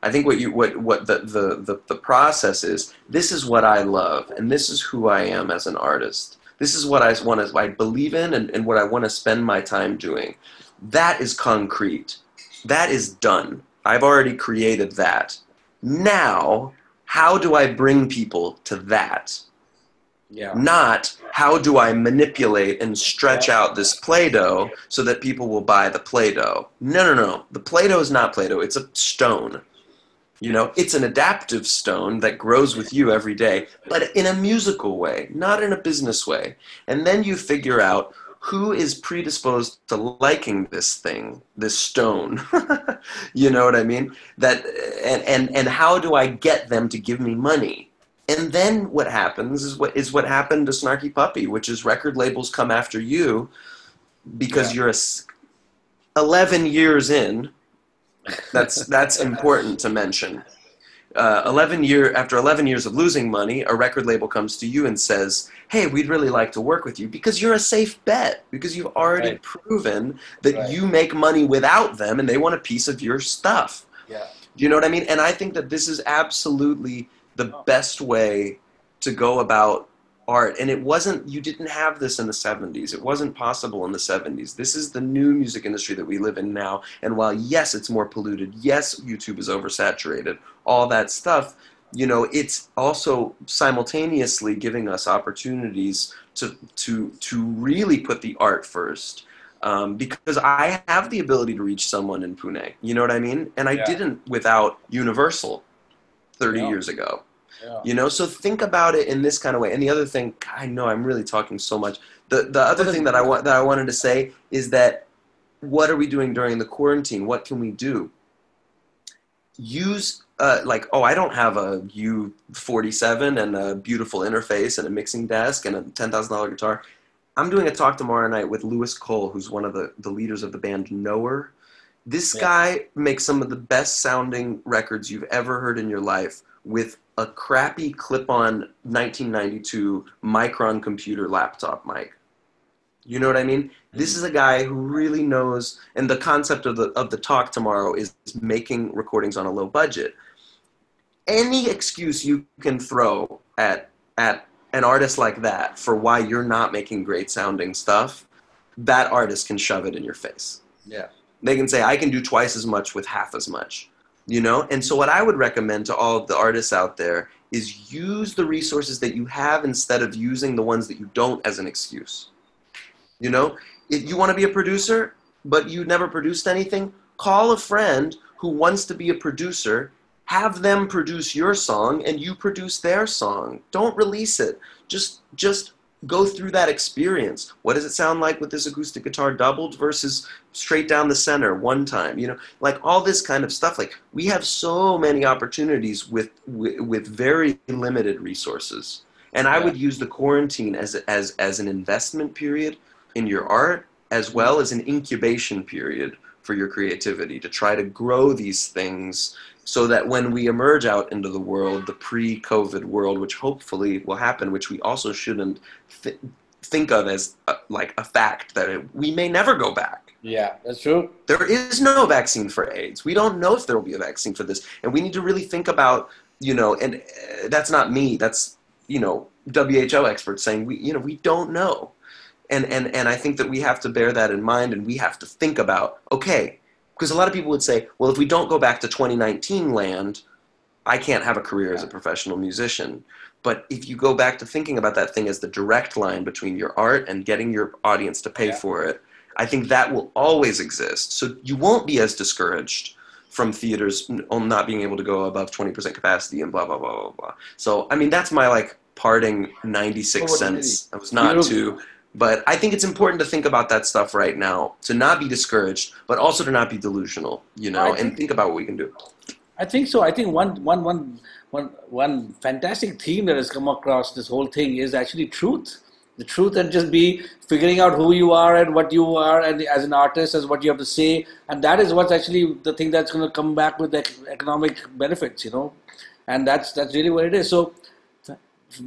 I think what you what what the, the the the process is. This is what I love, and this is who I am as an artist. This is what I want to I believe in, and, and what I want to spend my time doing. That is concrete. That is done. I've already created that. Now, how do I bring people to that? Yeah. Not how do I manipulate and stretch out this Play Doh so that people will buy the Play Doh. No, no, no. The Play Doh is not Play Doh, it's a stone. You know, it's an adaptive stone that grows with you every day, but in a musical way, not in a business way. And then you figure out who is predisposed to liking this thing, this stone. *laughs* you know what I mean? That and, and and how do I get them to give me money? And then what happens is what is what happened to Snarky Puppy, which is record labels come after you because yeah. you're a 11 years in. That's that's important to mention uh, 11 year after 11 years of losing money a record label comes to you and says hey we'd really like to work with you because you're a safe bet because you've already right. proven that right. you make money without them and they want a piece of your stuff yeah do you know what i mean and i think that this is absolutely the oh. best way to go about art. And it wasn't you didn't have this in the 70s it wasn't possible in the 70s this is the new music industry that we live in now. And while yes it's more polluted yes youtube is oversaturated all that stuff you know it's also simultaneously giving us opportunities to to to really put the art first. Um, because I have the ability to reach someone in Pune, you know what I mean, and I yeah. didn't without Universal 30 yeah. years ago. You know, so think about it in this kind of way. And the other thing, I know I'm really talking so much. The the other thing that I want that I wanted to say is that what are we doing during the quarantine? What can we do? Use uh, like oh I don't have a U47 and a beautiful interface and a mixing desk and a ten thousand dollar guitar. I'm doing a talk tomorrow night with Louis Cole, who's one of the, the leaders of the band Knower. This yeah. guy makes some of the best sounding records you've ever heard in your life with a crappy clip-on 1992 Micron computer laptop mic. You know what I mean? This mm-hmm. is a guy who really knows, and the concept of the of the talk tomorrow is making recordings on a low budget. Any excuse you can throw at at an artist like that for why you're not making great sounding stuff, that artist can shove it in your face. Yeah. They can say, I can do twice as much with half as much you know? And so what i would recommend to all of the artists out there is use the resources that you have instead of using the ones that you don't as an excuse. You know? If you want to be a producer but you never produced anything call a friend who wants to be a producer have them produce your song and you produce their song. Don't release it. Just just go through that experience. What does it sound like with this acoustic guitar doubled versus straight down the center one time? You know, like all this kind of stuff. Like we have so many opportunities with with, with very limited resources. And I would use the quarantine as as as an investment period in your art as well as an incubation period for your creativity to try to grow these things so that when we emerge out into the world, the pre COVID world, which hopefully will happen, which we also shouldn't th- think of as a, like a fact that it, we may never go back. Yeah, that's true. There is no vaccine for AIDS. We don't know if there will be a vaccine for this, and we need to really think about, you know, and uh, that's not me. That's you know WHO experts saying we, you know, we don't know, and and and I think that we have to bear that in mind, and we have to think about okay, because a lot of people would say, well, if we don't go back to 2019 land, I can't have a career as a professional musician. But if you go back to thinking about that thing as the direct line between your art and getting your audience to pay Yeah. for it, I think that will always exist. So you won't be as discouraged from theaters on not being able to go above 20% capacity and blah, blah, blah, blah, blah. So, I mean, that's my like parting 96 Oh, cents. I was not Beautiful. to, but I think it's important to think about that stuff right now, to not be discouraged, but also to not be delusional, you know, I and think- think about what we can do. I think so. I think one, one, one, one, one fantastic theme that has come across this whole thing is actually truth. The truth and just be figuring out who you are and what you are, and as an artist, as what you have to say, and that is what's actually the thing that's going to come back with ec- economic benefits, you know, and that's that's really what it is. So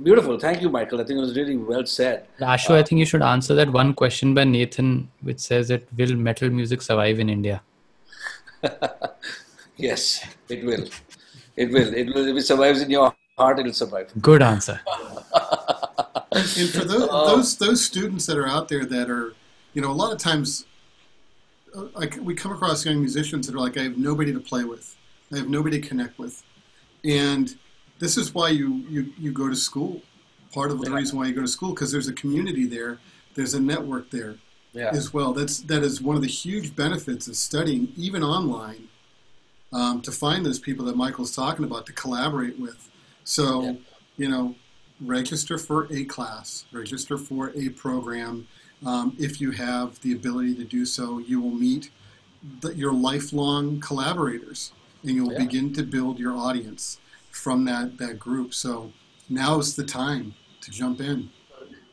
beautiful. Thank you, Michael. I think it was really well said. Ashu, I think you should answer that one question by Nathan, which says that will metal music survive in India? *laughs* Yes, it will. It will. It will. If it survives in your heart, it'll survive. Good answer. and for those, those those students that are out there that are, you know, a lot of times, uh, like we come across young musicians that are like, I have nobody to play with, I have nobody to connect with, and this is why you you you go to school. Part of the Yeah. reason why you go to school because there's a community there, there's a network there Yeah. as well. That's that is one of the huge benefits of studying, even online, um, to find those people that Michael's talking about to collaborate with. So, Yeah. you know, register for a class, register for a program. Um, if you have the ability to do so, you will meet the, your lifelong collaborators, and you'll Yeah. begin to build your audience from that that group. So now's the time to jump in.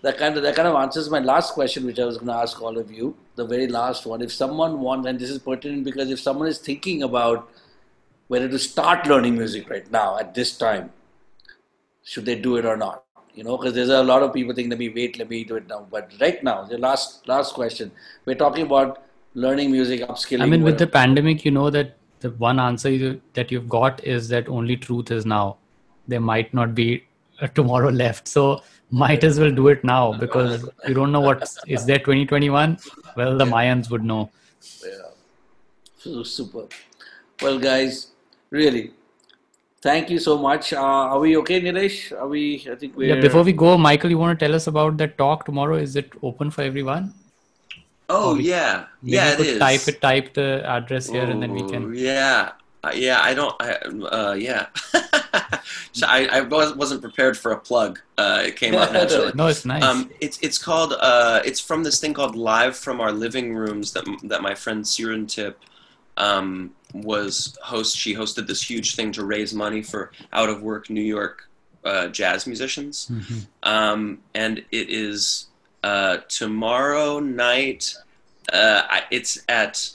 that kind of that kind of answers my last question, which I was going to ask all of you. The very last one. If someone wants, and this is pertinent because if someone is thinking about whether to start learning music right now at this time, should they do it or not? You know, because there's a lot of people thinking, let me wait, let me do it now. But right now, the last last question, we're talking about learning music, upskilling. I mean, with the pandemic, you know that the one answer you, that you've got is that only truth is now. There might not be a tomorrow *laughs* left. So might as well do it now because you don't know what is there 2021. Well, the Mayans would know. Yeah. So super. Well, guys, really, thank you so much. Uh, are we okay, Nilesh? Are we? I think we're. Yeah. Before we go, Michael, you want to tell us about that talk tomorrow? Is it open for everyone? Oh, we- yeah. Yeah, it is. type it, type the address here, and then we can. Yeah, Uh, yeah. I don't. I, uh, yeah. *laughs* so I, I was, wasn't prepared for a plug. Uh, it came up naturally. *laughs* No, it's nice. Um, it's it's called uh, it's from this thing called Live from Our Living Rooms that that my friend Sirintip um, was host. She hosted this huge thing to raise money for out of work New York uh, jazz musicians, Mhm. um, and it is uh, tomorrow night. Uh, it's at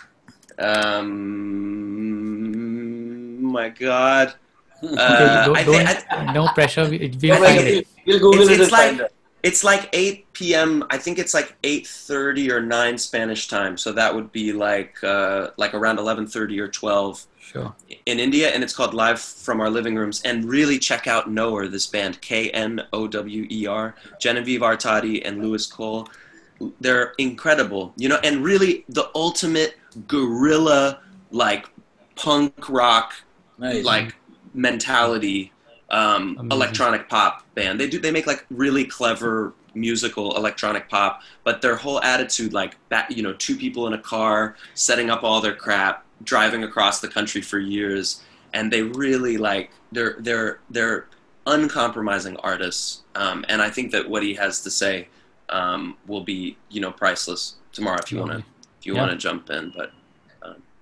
um, my God. Okay, Uh, don't, I think don't- no pressure. We, *laughs* we'll Well, find we'll, it. we'll Google It's- it it's and find like- it. It's like 8 p.m. I think it's like 8:30 or 9 Spanish time, so that would be like uh, like around 11:30 or 12 Sure. in India, and it's called Live from Our Living Rooms. And really check out Knower, this band K N O W E R, Genevieve Artadi and Louis Cole. They're incredible, you know, and really the ultimate guerrilla like punk rock Nice. like mentality um, electronic pop band. They do they make like really clever musical electronic pop, but their whole attitude like you know two people in a car setting up all their crap, driving across the country for years, and they really like they're they're they're uncompromising artists, um, and I think that what he has to say um, will be you know priceless tomorrow if you want to if you Yeah. want to jump in, but.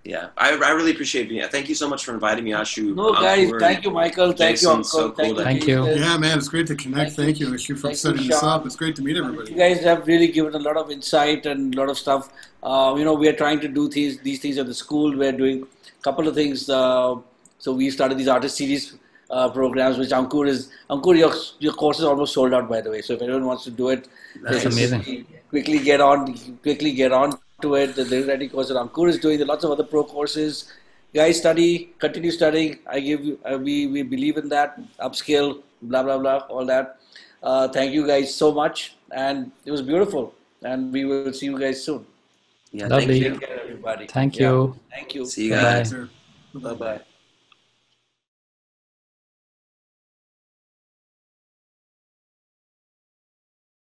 Yeah, I, I really appreciate being here. Thank you so much for inviting me, Ashu. no, Um, guys, thank you, Michael. Thank Jason, you, Uncle. so cool thank you, Thank you. Yeah, man, it's great to connect. Thank Thank you. you, Ashu, for Thank you, setting this up. It's great to meet everybody. You guys have really given a lot of insight and a lot of stuff. Uh, you know, we are trying to do these these things at the school. We're doing a couple of things. Uh, so we started these artist series uh, programs, which Ankur is. Ankur, your your course is almost sold out, by the way. So if anyone wants to do it, Nice. just amazing. Quickly get on. Quickly get on. To it. The writing course that Ankur is doing. There are lots of other pro courses. Guys, study, continue studying. I give you. Uh, we we believe in that. Upskill, blah blah blah, all that. Uh, thank you guys so much, and it was beautiful. And we will see you guys soon. Yeah, Lovely. thank you. Take care, everybody. Thank Yeah. you. Thank you. See you guys. Bye bye.